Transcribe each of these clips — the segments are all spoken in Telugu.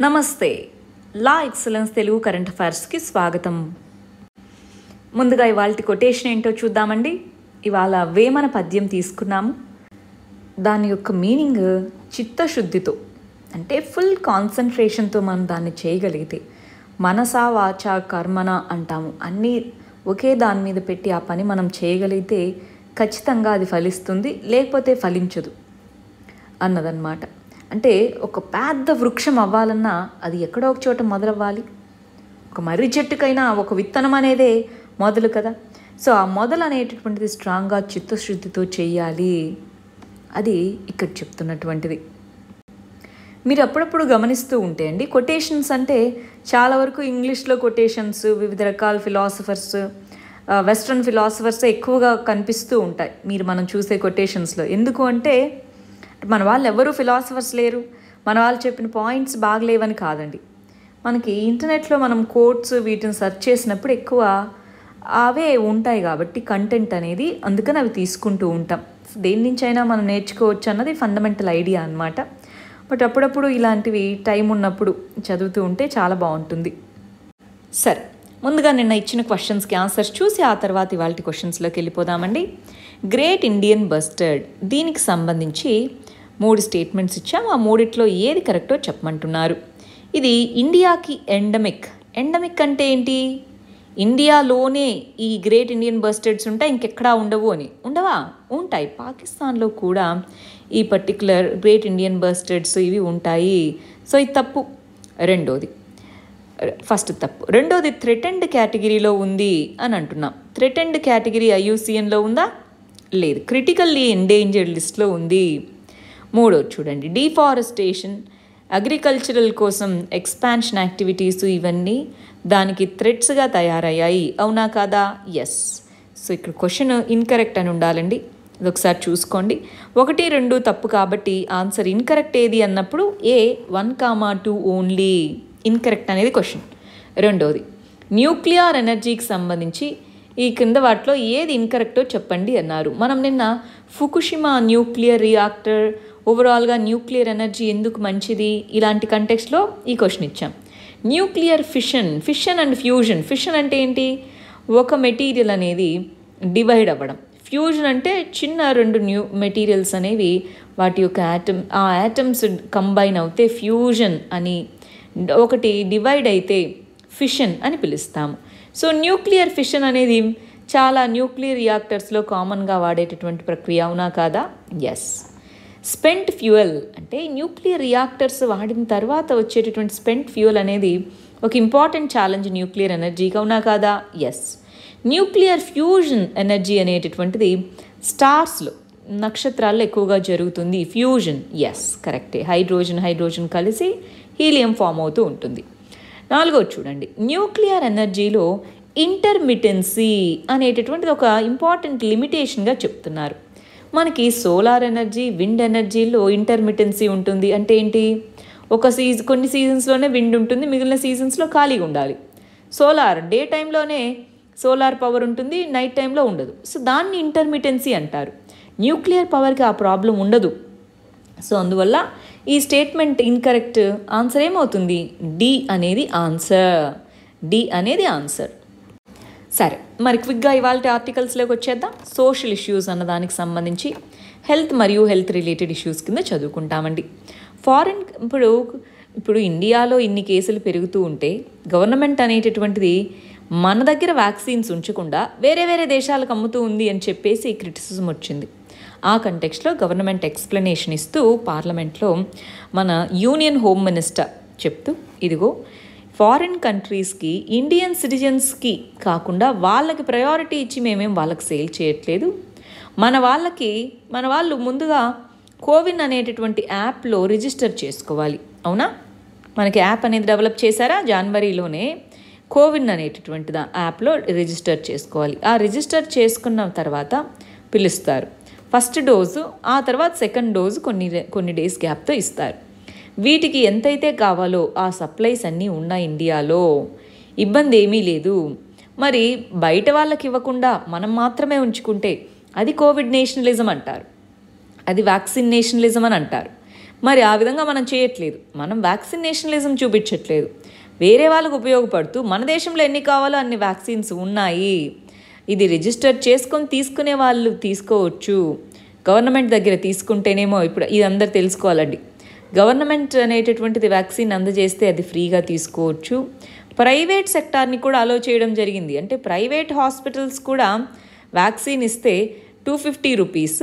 నమస్తే. లా ఎక్సలెన్స్ తెలుగు కరెంట్ అఫైర్స్కి స్వాగతం. ముందుగా ఇవాళ కొటేషన్ ఏంటో చూద్దామండి. ఇవాళ వేమన పద్యం తీసుకున్నాము. దాని యొక్క మీనింగ్ చిత్తశుద్ధితో అంటే ఫుల్ కాన్సన్ట్రేషన్తో మనం దాన్ని చేయగలిగితే మనసా వాచ కర్మన అంటాము. అన్నీ ఒకే దాని మీద పెట్టి ఆ పని మనం చేయగలిగితే ఖచ్చితంగా అది ఫలిస్తుంది లేకపోతే ఫలించదు అన్నదన్నమాట. అంటే ఒక పెద్ద వృక్షం అవ్వాలన్నా అది ఎక్కడో ఒక చోట మొదలవ్వాలి. ఒక మర్రి చెట్టుకైనా ఒక విత్తనం అనేదే మొదలు కదా. సో ఆ మొదలు అనేటటువంటిది స్ట్రాంగ్గా చిత్తశుద్ధితో చేయాలి. అది ఇక్కడ చెప్తున్నటువంటిది. మీరు అప్పుడప్పుడు గమనిస్తూ ఉంటే అండి కొటేషన్స్ అంటే చాలా వరకు ఇంగ్లీష్లో కొటేషన్స్ వివిధ రకాల ఫిలాసఫర్స్ వెస్ట్రన్ ఫిలాసఫర్స్ ఎక్కువగా కనిపిస్తూ ఉంటాయి. మీరు మనం చూసే కొటేషన్స్లో. ఎందుకు అంటే మన వాళ్ళు ఎవరు ఫిలాసఫర్స్ లేరు. మన వాళ్ళు చెప్పిన పాయింట్స్ బాగలేవని కాదండి. మనకి ఇంటర్నెట్లో మనం కోట్స్ వీటిని సెర్చ్ చేసినప్పుడు ఎక్కువ అవే ఉంటాయి కాబట్టి కంటెంట్ అనేది అందుకని అవి తీసుకుంటూ ఉంటాం. దేని నుంచి అయినా మనం నేర్చుకోవచ్చు అన్నది ఫండమెంటల్ ఐడియా అనమాట బట్ అప్పుడప్పుడు ఇలాంటివి టైం ఉన్నప్పుడు చదువుతూ ఉంటే చాలా బాగుంటుంది. సరే ముందుగా నిన్న ఇచ్చిన క్వశ్చన్స్కి ఆన్సర్స్ చూసి ఆ తర్వాత ఇవాళ క్వశ్చన్స్లోకి వెళ్ళిపోదామండి. గ్రేట్ ఇండియన్ బస్టర్డ్ దీనికి సంబంధించి మూడు స్టేట్మెంట్స్ ఇచ్చాం ఆ మూడిట్లో ఏది కరెక్టో చెప్పమంటున్నారు. ఇది ఇండియాకి ఎండమిక్ ఎండమిక్ అంటే ఏంటి? ఇండియాలోనే ఈ గ్రేట్ ఇండియన్ బస్టర్డ్స్ ఉంటాయి ఇంకెక్కడా ఉండవు అని. ఉండవా? ఉంటాయి. పాకిస్తాన్లో కూడా ఈ పర్టికులర్ గ్రేట్ ఇండియన్ బస్టర్డ్స్ ఇవి ఉంటాయి. సో ఇది తప్పు. రెండోది. ఫస్ట్ తప్పు. రెండోది థ్రెటెండ్ కేటగిరీలో ఉంది అని అంటున్నాం. థ్రెటెండ్ కేటగిరీ ఐయుసిఎన్లో ఉందా? లేదు. క్రిటికల్లీ ఎండేంజర్డ్ లిస్ట్లో ఉంది. మూడోది చూడండి. డీఫారెస్టేషన్ అగ్రికల్చరల్ కోసం ఎక్స్పాన్షన్ యాక్టివిటీస్ ఇవన్నీ దానికి థ్రెట్స్గా తయారయ్యాయి. అవునా కాదా? ఎస్ సో ఇక్కడ క్వశ్చన్ ఇన్కరెక్ట్ అని ఉండాలండి. ఇది ఒకసారి చూసుకోండి. ఒకటి రెండు తప్పు కాబట్టి ఆన్సర్ ఇన్కరెక్ట్ ఏది అన్నప్పుడు A one comma two only incorrect అనేది క్వశ్చన్ రెండోది న్యూక్లియర్ ఎనర్జీకి సంబంధించి ఈ కింద వాటిలో ఏది ఇన్కరెక్టో చెప్పండి అన్నారు. మనం నిన్న ఫుకుషిమా న్యూక్లియర్ రియాక్టర్ ఓవరాల్గా న్యూక్లియర్ ఎనర్జీ ఎందుకు మంచిది? ఇలాంటి కంటెక్స్లో ఈ క్వశ్చన్ ఇచ్చాం. Nuclear fission fission and fusion fission అంటే ఏంటి? ఒక మెటీరియల్ అనేది డివైడ్ అవ్వడం. ఫ్యూజన్ అంటే చిన్న రెండు న్యూ మెటీరియల్స్ అనేవి వాటి యొక్క యాటమ్ ఆ యాటమ్స్ కంబైన్ అవుతే ఫ్యూజన్ అని ఒకటి డివైడ్ అయితే ఫిషన్ అని పిలుస్తాము సో న్యూక్లియర్ ఫిషన్ అనేది చాలా న్యూక్లియర్ రియాక్టర్స్లో కామన్గా వాడేటటువంటి ప్రక్రియ అవునా కాదా? ఎస్ స్పెంట్ ఫ్యూయల్ అంటే న్యూక్లియర్ రియాక్టర్స్ వాడిన తర్వాత వచ్చేటటువంటి స్పెంట్ ఫ్యూయల్ అనేది ఒక ఇంపార్టెంట్ ఛాలెంజ్ న్యూక్లియర్ ఎనర్జీకి అవునా కాదా? ఎస్ న్యూక్లియర్ ఫ్యూజన్ ఎనర్జీ అనేటటువంటిది స్టార్స్లో నక్షత్రాల్లో ఎక్కువగా జరుగుతుంది. ఫ్యూజన్ ఎస్ కరెక్టే హైడ్రోజన్ హైడ్రోజన్ కలిసి హీలియం ఫామ్ అవుతూ ఉంటుంది. నాలుగోది చూడండి. న్యూక్లియర్ ఎనర్జీలో ఇంటర్మిటెన్సీ అనేటటువంటిది ఒక ఇంపార్టెంట్ లిమిటేషన్గా చెప్తున్నారు. మనకి సోలార్ ఎనర్జీ విండ్ ఎనర్జీలో ఇంటర్మిటెన్సీ ఉంటుంది. అంటే ఏంటి? ఒక సీజన్ కొన్ని సీజన్స్లోనే విండ్ ఉంటుంది మిగిలిన సీజన్స్లో ఖాళీగా ఉండాలి. సోలార్ డే టైంలోనే సోలార్ పవర్ ఉంటుంది నైట్ టైంలో ఉండదు. సో దాన్ని ఇంటర్మిటెన్సీ అంటారు. న్యూక్లియర్ పవర్కి ఆ ప్రాబ్లం ఉండదు. సో అందువల్ల ఈ స్టేట్మెంట్ ఇన్కరెక్ట్ ఆన్సర్ ఏమవుతుంది? డి అనేది ఆన్సర్. డి అనేది ఆన్సర్. సరే మరి క్విక్గా ఇవాళ ఆర్టికల్స్లోకి వచ్చేద్దాం. సోషల్ ఇష్యూస్ అన్న దానికి సంబంధించి హెల్త్ మరియు హెల్త్ రిలేటెడ్ ఇష్యూస్ కింద చదువుకుంటామండి. ఫారిన్ ఇప్పుడు ఇప్పుడు ఇండియాలో ఇన్ని కేసులు పెరుగుతూ ఉంటే గవర్నమెంట్ అనేటటువంటిది మన దగ్గర వ్యాక్సిన్స్ ఉంచకుండా వేరే వేరే దేశాలకు అమ్ముతూ ఉంది అని చెప్పేసి క్రిటిసిజం వచ్చింది. ఆ కంటెక్స్లో గవర్నమెంట్ ఎక్స్ప్లెనేషన్ ఇస్తూ పార్లమెంట్లో మన యూనియన్ హోమ్ మినిస్టర్ చెప్తూ ఇదిగో ఫారిన్ కంట్రీస్కి ఇండియన్ సిటిజన్స్కి కాకుండా వాళ్ళకి ప్రయారిటీ ఇచ్చి మేమేం వాళ్ళకి సేల్ చేయట్లేదు. మన వాళ్ళకి మన వాళ్ళు ముందుగా కోవిన్ అనేటటువంటి యాప్లో రిజిస్టర్ చేసుకోవాలి. అవునా? మనకి యాప్ అనేది డెవలప్ చేశారా? జనవరిలోనే కోవిన్ అనేటటువంటి యాప్లో రిజిస్టర్ చేసుకోవాలి. ఆ రిజిస్టర్ చేసుకున్న తర్వాత పిలుస్తారు. ఫస్ట్ డోసు ఆ తర్వాత సెకండ్ డోసు కొన్ని కొన్ని డేస్ గ్యాప్తో ఇస్తారు. వీటికి ఎంతైతే కావాలో ఆ సప్లైస్ అన్నీ ఉన్న ఇండియాలో. ఇబ్బంది ఏమీ లేదు. మరి బయట వాళ్ళకి ఇవ్వకుండా మనం మాత్రమే ఉంచుకుంటే అది కోవిడ్ నేషనలిజం అంటారు. అది వ్యాక్సిన్ నేషనలిజం అని అంటారు. మరి ఆ విధంగా మనం చేయట్లేదు. మనం వ్యాక్సినేషనలిజం చూపించట్లేదు. వేరే వాళ్ళకు ఉపయోగపడుతూ మన దేశంలో ఎన్ని కావాలో అన్ని వ్యాక్సిన్స్ ఉన్నాయి. ఇది రిజిస్టర్ చేసుకొని తీసుకునే వాళ్ళు తీసుకోవచ్చు. గవర్నమెంట్ దగ్గర తీసుకుంటేనేమో ఇప్పుడు ఇది అందరు తెలుసుకోవాలండి. గవర్నమెంట్ అనేటటువంటిది వ్యాక్సిన్ అందజేస్తే అది ఫ్రీగా తీసుకోవచ్చు. ప్రైవేట్ సెక్టార్ని కూడా అలో చేయడం జరిగింది. అంటే ప్రైవేట్ హాస్పిటల్స్ కూడా వ్యాక్సిన్ ఇస్తే టూ ఫిఫ్టీ రూపీస్.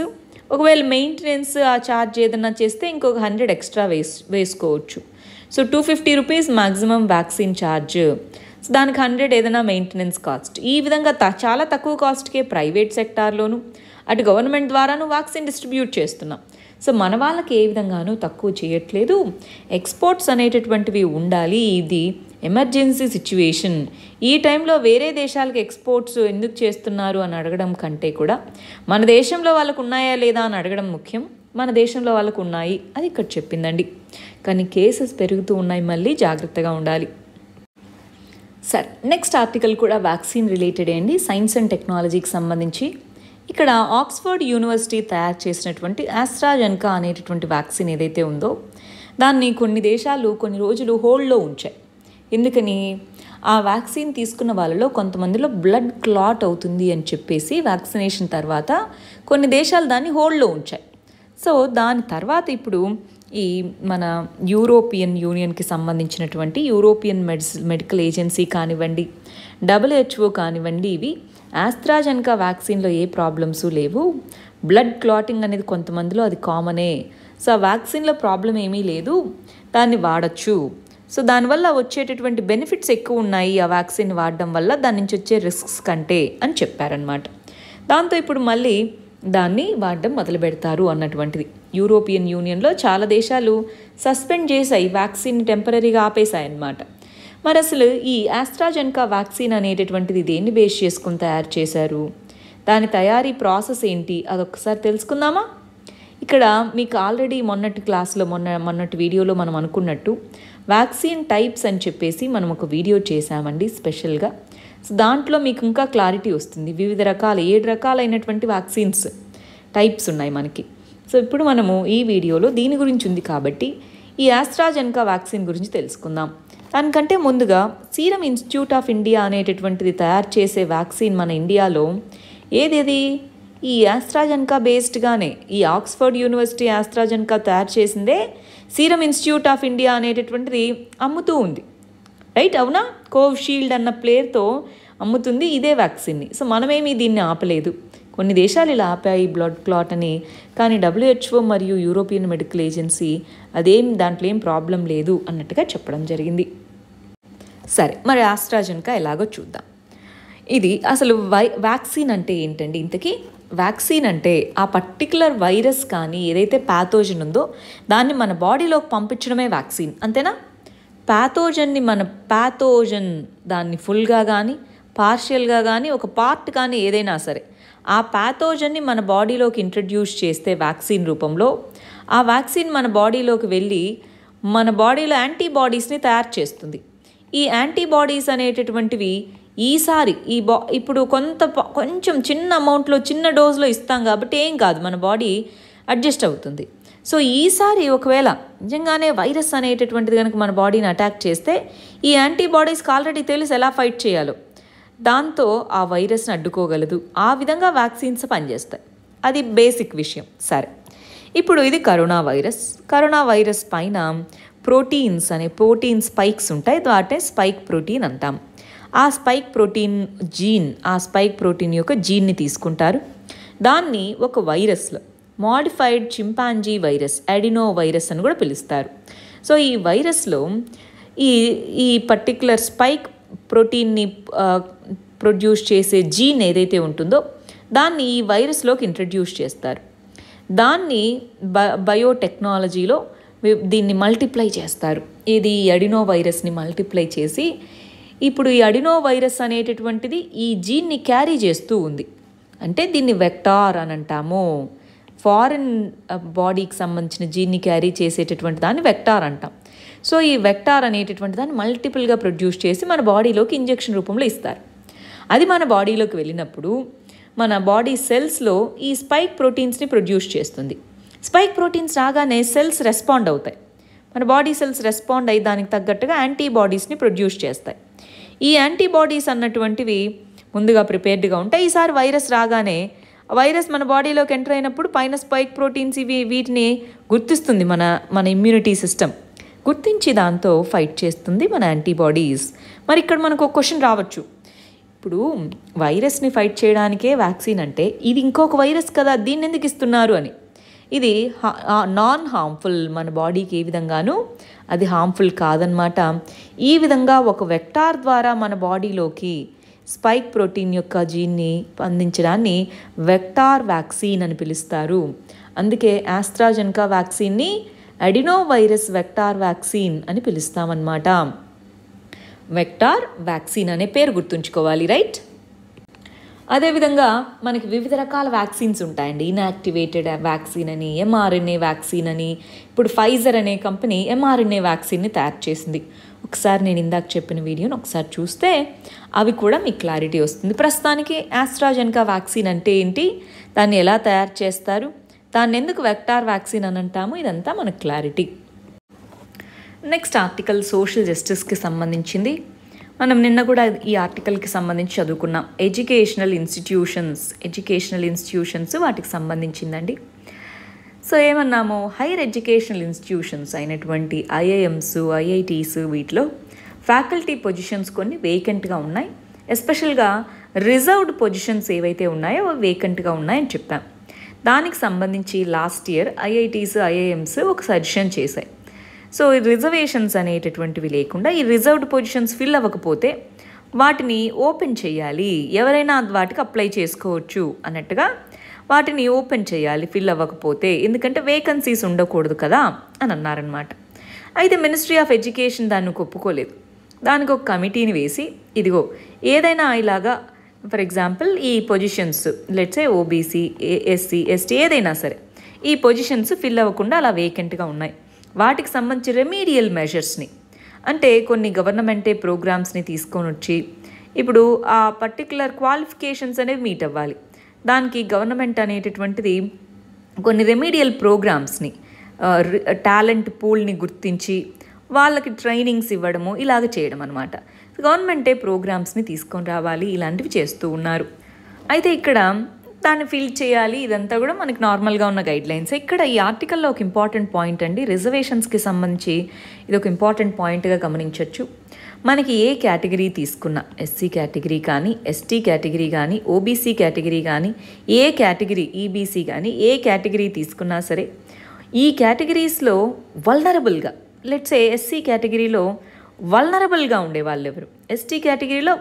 ఒకవేళ మెయింటెనెన్స్ ఆ ఛార్జ్ ఏదన్నా చేస్తే ఇంకొక హండ్రెడ్ ఎక్స్ట్రా వేస్ వేసుకోవచ్చు. So two fifty rupees maximum vaccine charge. So దానికి హండ్రెడ్ ఏదైనా మెయింటెనెన్స్ కాస్ట్. ఈ విధంగా త చాలా తక్కువ కాస్ట్కే ప్రైవేట్ సెక్టార్లోను అటు గవర్నమెంట్ ద్వారాను వ్యాక్సిన్ డిస్ట్రిబ్యూట్ చేస్తున్నాం. సో మన వాళ్ళకి ఏ విధంగానూ తక్కువ చేయట్లేదు. ఎక్స్పోర్ట్స్ అనేటటువంటివి ఉండాలి. ఇది ఎమర్జెన్సీ సిచ్యువేషన్ ఈ టైంలో వేరే దేశాలకు ఎక్స్పోర్ట్స్ ఎందుకు చేస్తున్నారు అని అడగడం కంటే కూడా మన దేశంలో వాళ్ళకు ఉన్నాయా లేదా అని అడగడం ముఖ్యం. మన దేశంలో వాళ్ళకు ఉన్నాయి. అది ఇక్కడ చెప్పిందండి. కానీ కేసెస్ పెరుగుతూ ఉన్నాయి. మళ్ళీ జాగ్రత్తగా ఉండాలి. సార్ నెక్స్ట్ ఆర్టికల్ కూడా వ్యాక్సిన్ రిలేటెడ్ అండి. సైన్స్ అండ్ టెక్నాలజీకి సంబంధించి. ఇక్కడ ఆక్స్ఫర్డ్ యూనివర్సిటీ తయారు చేసినటువంటి ఆస్ట్రాజెన్కా అనేటటువంటి వ్యాక్సిన్ ఏదైతే ఉందో దాన్ని కొన్ని దేశాలు కొన్ని రోజులు హోల్డ్లో ఉంచాయి. ఎందుకని? ఆ వ్యాక్సిన్ తీసుకున్న వాళ్ళలో కొంతమందిలో బ్లడ్ క్లాట్ అవుతుంది అని చెప్పేసి వ్యాక్సినేషన్ తర్వాత కొన్ని దేశాలు దాన్ని హోల్డ్లో ఉంచాయి. సో దాని తర్వాత ఇప్పుడు ఈ మన యూరోపియన్ యూనియన్కి సంబంధించినటువంటి యూరోపియన్ మెడిసి మెడికల్ ఏజెన్సీ కానివ్వండి డబ్ల్యూహెచ్ఓ కానివ్వండి ఇవి ఆస్ట్రాజెన్కా వ్యాక్సిన్లో ఏ ప్రాబ్లమ్స్ లేవు. బ్లడ్ క్లాటింగ్ అనేది కొంతమందిలో అది కామనే. సో ఆ వ్యాక్సిన్లో ప్రాబ్లం ఏమీ లేదు. దాన్ని వాడచ్చు. సో దానివల్ల వచ్చేటటువంటి బెనిఫిట్స్ ఎక్కువ ఉన్నాయి ఆ వ్యాక్సిన్ వాడడం వల్ల. దాని నుంచి వచ్చే రిస్క్స్ కంటే అని చెప్పారనమాట దాంతో ఇప్పుడు మళ్ళీ దాన్ని వాడడం మొదలు పెడతారు అన్నటువంటిది. యూరోపియన్ యూనియన్లో చాలా దేశాలు సస్పెండ్ చేశాయి. వ్యాక్సిన్ టెంపరీగా ఆపేశాయన్నమాట. మరి అసలు ఈ ఆస్ట్రాజెన్కా వ్యాక్సిన్ అనేటటువంటిది దేన్ని బేస్ చేసుకుని తయారు చేశారు? దాని తయారీ ప్రాసెస్ ఏంటి? అదొకసారి తెలుసుకుందామా? ఇక్కడ మీకు ఆల్రెడీ మొన్నటి క్లాస్లో మొన్న మొన్నటి వీడియోలో మనం అనుకున్నట్టు వ్యాక్సిన్ టైప్స్ అని చెప్పేసి మనం ఒక వీడియో చేశామండి స్పెషల్గా. సో దాంట్లో మీకు ఇంకా క్లారిటీ వస్తుంది. వివిధ రకాల ఏడు రకాలైనటువంటి వ్యాక్సిన్స్ టైప్స్ ఉన్నాయి మనకి. సో ఇప్పుడు మనము ఈ వీడియోలో దీని గురించి ఉంది కాబట్టి ఈ ఆస్ట్రాజెన్కా వ్యాక్సిన్ గురించి తెలుసుకుందాం. దానికంటే ముందుగా సీరం ఇన్స్టిట్యూట్ ఆఫ్ ఇండియా అనేటటువంటిది తయారు చేసే వ్యాక్సిన్ మన ఇండియాలో ఏదేది? ఈ ఆస్ట్రాజెన్కా బేస్డ్గానే ఈ ఆక్స్ఫర్డ్ యూనివర్సిటీ ఆస్ట్రాజెన్కా తయారు చేసిందే సీరం ఇన్స్టిట్యూట్ ఆఫ్ ఇండియా అనేటటువంటిది అమ్ముతూ ఉంది. రైట్ అవునా? కోవిషీల్డ్ అన్న ప్లేర్తో అమ్ముతుంది ఇదే వ్యాక్సిన్ని. సో మనమేమీ దీన్ని ఆపలేదు. కొన్ని దేశాలు ఇలా ఆపాయి బ్లడ్ క్లాట్ అని. కానీ డబ్ల్యూహెచ్ఓ మరియు యూరోపియన్ మెడికల్ ఏజెన్సీ అదేం దాంట్లో ఏం ప్రాబ్లం లేదు అన్నట్టుగా చెప్పడం జరిగింది. సరే మరి ఆస్ట్రాజెన్కా ఎలాగో చూద్దాం. ఇది అసలు వై వ్యాక్సిన్ అంటే ఏంటండి? ఇంతకీ వ్యాక్సిన్ అంటే ఆ పర్టికులర్ వైరస్ కానీ ఏదైతే ప్యాథోజన్ ఉందో దాన్ని మన బాడీలోకి పంపించడమే వ్యాక్సిన్ అంతేనా? ప్యాథోజన్ని మన ప్యాథోజన్ దాన్ని ఫుల్గా కానీ పార్షియల్గా కానీ ఒక పార్ట్ కానీ ఏదైనా సరే ఆ ప్యాథోజన్ని మన బాడీలోకి ఇంట్రడ్యూస్ చేస్తే వ్యాక్సిన్ రూపంలో ఆ వ్యాక్సిన్ మన బాడీలోకి వెళ్ళి మన బాడీలో యాంటీబాడీస్ని తయారు చేస్తుంది. ఈ యాంటీబాడీస్ అనేటటువంటివి ఈసారి ఈ బా ఇప్పుడు కొంత కొంచెం చిన్న అమౌంట్లో చిన్న డోస్లో ఇస్తాం కాబట్టి ఏం కాదు మన బాడీ అడ్జస్ట్ అవుతుంది. సో ఈసారి ఒకవేళ నిజంగానే వైరస్ అనేటటువంటిది కనుక మన బాడీని అటాక్ చేస్తే ఈ యాంటీబాడీస్కి ఆల్రెడీ తెలుసు ఎలా ఫైట్ చేయాలో. దాంతో ఆ వైరస్ని అడ్డుకోగలదు. ఆ విధంగా వ్యాక్సిన్స్ పనిచేస్తాయి. అది బేసిక్ విషయం. సరే. ఇప్పుడు ఇది కరోనా వైరస్. కరోనా వైరస్ పైన ప్రోటీన్స్ అనే ప్రోటీన్ స్పైక్స్ ఉంటాయి. వాటే స్పైక్ ప్రోటీన్ అంటాం. ఆ స్పైక్ ప్రోటీన్ జీన్ ఆ స్పైక్ ప్రోటీన్ యొక్క జీన్ని తీసుకుంటారు. దాన్ని ఒక వైరస్లో modified chimpanzee virus adeno virus అని కూడా పిలుస్తారు. సో ఈ వైరస్లో ఈ ఈ పర్టిక్యులర్ స్పైక్ ప్రోటీన్ని ప్రొడ్యూస్ చేసే జీన్ ఏదైతే ఉంటుందో దాన్ని ఈ వైరస్లోకి ఇంట్రడ్యూస్ చేస్తారు. దాన్ని బ బయోటెక్నాలజీలో దీన్ని మల్టిప్లై చేస్తారు. ఇది అడినో వైరస్ని మల్టిప్లై చేసి ఇప్పుడు ఈ అడినో వైరస్ అనేటటువంటిది ఈ జీన్ని క్యారీ చేస్తూ ఉంది. అంటే దీన్ని వెక్టార్ అని అంటాము. ఫారిన్ బాడీకి సంబంధించిన జీన్ని క్యారీ చేసేటటువంటి దాన్ని వెక్టార్ అంటాం. సో ఈ వెక్టార్ అనేటటువంటి దాన్ని మల్టిపుల్గా ప్రొడ్యూస్ చేసి మన బాడీలోకి ఇంజెక్షన్ రూపంలో ఇస్తారు. అది మన బాడీలోకి వెళ్ళినప్పుడు మన బాడీ సెల్స్లో ఈ స్పైక్ ప్రోటీన్స్ని ప్రొడ్యూస్ చేస్తుంది. స్పైక్ ప్రోటీన్స్ రాగానే సెల్స్ రెస్పాండ్ అవుతాయి. మన బాడీ సెల్స్ రెస్పాండ్ అయ్యి దానికి తగ్గట్టుగా యాంటీబాడీస్ని ప్రొడ్యూస్ చేస్తాయి. ఈ యాంటీబాడీస్ అన్నటువంటివి ముందుగా ప్రిపేర్డ్గా ఉంటాయి. ఈసారి వైరస్ రాగానే వైరస్ మన బాడీలోకి ఎంటర్ అయినప్పుడు పైన స్పైక్ ప్రోటీన్స్ ఇవి వీటిని గుర్తిస్తుంది మన మన ఇమ్యూనిటీ సిస్టమ్. గుర్తించి దాంతో ఫైట్ చేస్తుంది మన యాంటీబాడీస్. మరి ఇక్కడ మనకు ఒక క్వశ్చన్ రావచ్చు. ఇప్పుడు వైరస్ని ఫైట్ చేయడానికే వ్యాక్సిన్ అంటే ఇది ఇంకొక వైరస్ కదా దీన్ని ఎందుకు ఇస్తున్నారు అని. ఇది నాన్ హార్మ్ఫుల్ మన బాడీకి ఏ విధంగానూ అది హార్మ్ఫుల్ కాదనమాట ఈ విధంగా ఒక వెక్టార్ ద్వారా మన బాడీలోకి స్పైక్ ప్రోటీన్ యొక్క జీన్ని అందించడాన్ని వెక్టార్ వ్యాక్సిన్ అని పిలుస్తారు. అందుకే ఆస్ట్రాజెన్కా వ్యాక్సిన్ని అడినో వైరస్ వెక్టార్ వ్యాక్సిన్ అని పిలుస్తామన్నమాట. వెక్టార్ వ్యాక్సిన్ అనే పేరు గుర్తుంచుకోవాలి రైట్? అదేవిధంగా మనకి వివిధ రకాల వ్యాక్సిన్స్ ఉంటాయండి. ఇన్యాక్టివేటెడ్ వ్యాక్సిన్ అని ఎంఆర్ఎన్ఏ వ్యాక్సిన్ అని ఇప్పుడు ఫైజర్ అనే కంపెనీ ఎంఆర్ఎన్ఏ వ్యాక్సిన్ని తయారు చేసింది. ఒకసారి నేను ఇందాక చెప్పిన వీడియోని ఒకసారి చూస్తే అవి కూడా మీకు క్లారిటీ వస్తుంది. ప్రస్తుతానికి ఆస్ట్రాజెన్కా వ్యాక్సిన్ అంటే ఏంటి? దాన్ని ఎలా తయారు చేస్తారు? దాన్ని ఎందుకు వెక్టార్ వ్యాక్సిన్ అని అంటాము? ఇదంతా మనకు క్లారిటీ. నెక్స్ట్ ఆర్టికల్ సోషల్ జస్టిస్కి సంబంధించింది. మనం నిన్న కూడా ఈ ఆర్టికల్కి సంబంధించి చదువుకున్నాం. ఎడ్యుకేషనల్ ఇన్స్టిట్యూషన్స్ ఎడ్యుకేషనల్ ఇన్స్టిట్యూషన్స్ వాటికి సంబంధించిందండి. సో ఏమన్నాము? హైయర్ ఎడ్యుకేషనల్ ఇన్స్టిట్యూషన్స్ అయినటువంటి ఐఐఎమ్స్ ఐఐటీస్ వీటిలో ఫ్యాకల్టీ పొజిషన్స్ కొన్ని వేకెంట్గా ఉన్నాయి. ఎస్పెషల్గా రిజర్వ్డ్ పొజిషన్స్ ఏవైతే ఉన్నాయో అవి వేకెంట్గా ఉన్నాయని చెప్పాం. దానికి సంబంధించి లాస్ట్ ఇయర్ ఐఐటీస్ ఐఐఎమ్స్ ఒక సజెషన్ చేశాయి. సో ఈ రిజర్వేషన్స్ అనేటటువంటివి లేకుండా ఈ రిజర్వ్డ్ పొజిషన్స్ ఫిల్ అవ్వకపోతే వాటిని ఓపెన్ చేయాలి. ఎవరైనా వాటికి అప్లై చేసుకోవచ్చు అన్నట్టుగా వాటిని ఓపెన్ చేయాలి ఫిల్ అవ్వకపోతే. ఎందుకంటే వేకన్సీస్ ఉండకూడదు కదా అని అన్నారనమాట అయితే మినిస్ట్రీ ఆఫ్ ఎడ్యుకేషన్ దాన్ని ఒప్పుకోలేదు. దానికి ఒక కమిటీని వేసి ఇదిగో ఏదైనా ఇలాగా ఫర్ ఎగ్జాంపుల్ ఈ positions let's say OBC SC ST ఏదైనా సరే ఈ పొజిషన్స్ ఫిల్ అవ్వకుండా అలా వేకెంట్గా ఉన్నాయి. వాటికి సంబంధించి రెమీడియల్ మెజర్స్ని అంటే కొన్ని గవర్నమెంటే ప్రోగ్రామ్స్ని తీసుకొని వచ్చి ఇప్పుడు ఆ పర్టికులర్ క్వాలిఫికేషన్స్ అనేవి మీట్ అవ్వాలి. దానికి గవర్నమెంట్ అనేటటువంటిది కొన్ని రెమీడియల్ ప్రోగ్రామ్స్ని టాలెంట్ పూల్ని గుర్తించి వాళ్ళకి ట్రైనింగ్స్ ఇవ్వడము ఇలాగ చేయడం అనమాట గవర్నమెంటే ప్రోగ్రామ్స్ని తీసుకొని రావాలి ఇలాంటివి చేస్తూ ఉన్నారు. అయితే ఇక్కడ దాన్ని ఫిల్ చేయాలి ఇదంతా కూడా మనకి నార్మల్గా ఉన్న గైడ్ లైన్స్ ఇక్కడ ఈ ఆర్టికల్లో ఒక ఇంపార్టెంట్ పాయింట్ అండి రిజర్వేషన్స్కి సంబంధించి ఇది ఒక ఇంపార్టెంట్ పాయింట్గా గమనించవచ్చు మనకి ఏ కేటగిరీ తీసుకున్నా ఎస్సీ కేటగిరీ కానీ ఎస్టీ కేటగిరీ కానీ ఓబీసీ కేటగిరీ కానీ ఏ కేటగిరీ ఈబీసీ కానీ ఏ కేటగిరీ తీసుకున్నా సరే ఈ కేటగిరీస్లో వల్నరబుల్గా లెట్స్ ఏ ఎస్సీ కేటగిరీలో వల్నరబుల్గా ఉండే వాళ్ళు ఎవరు ఎస్టీ కేటగిరీలో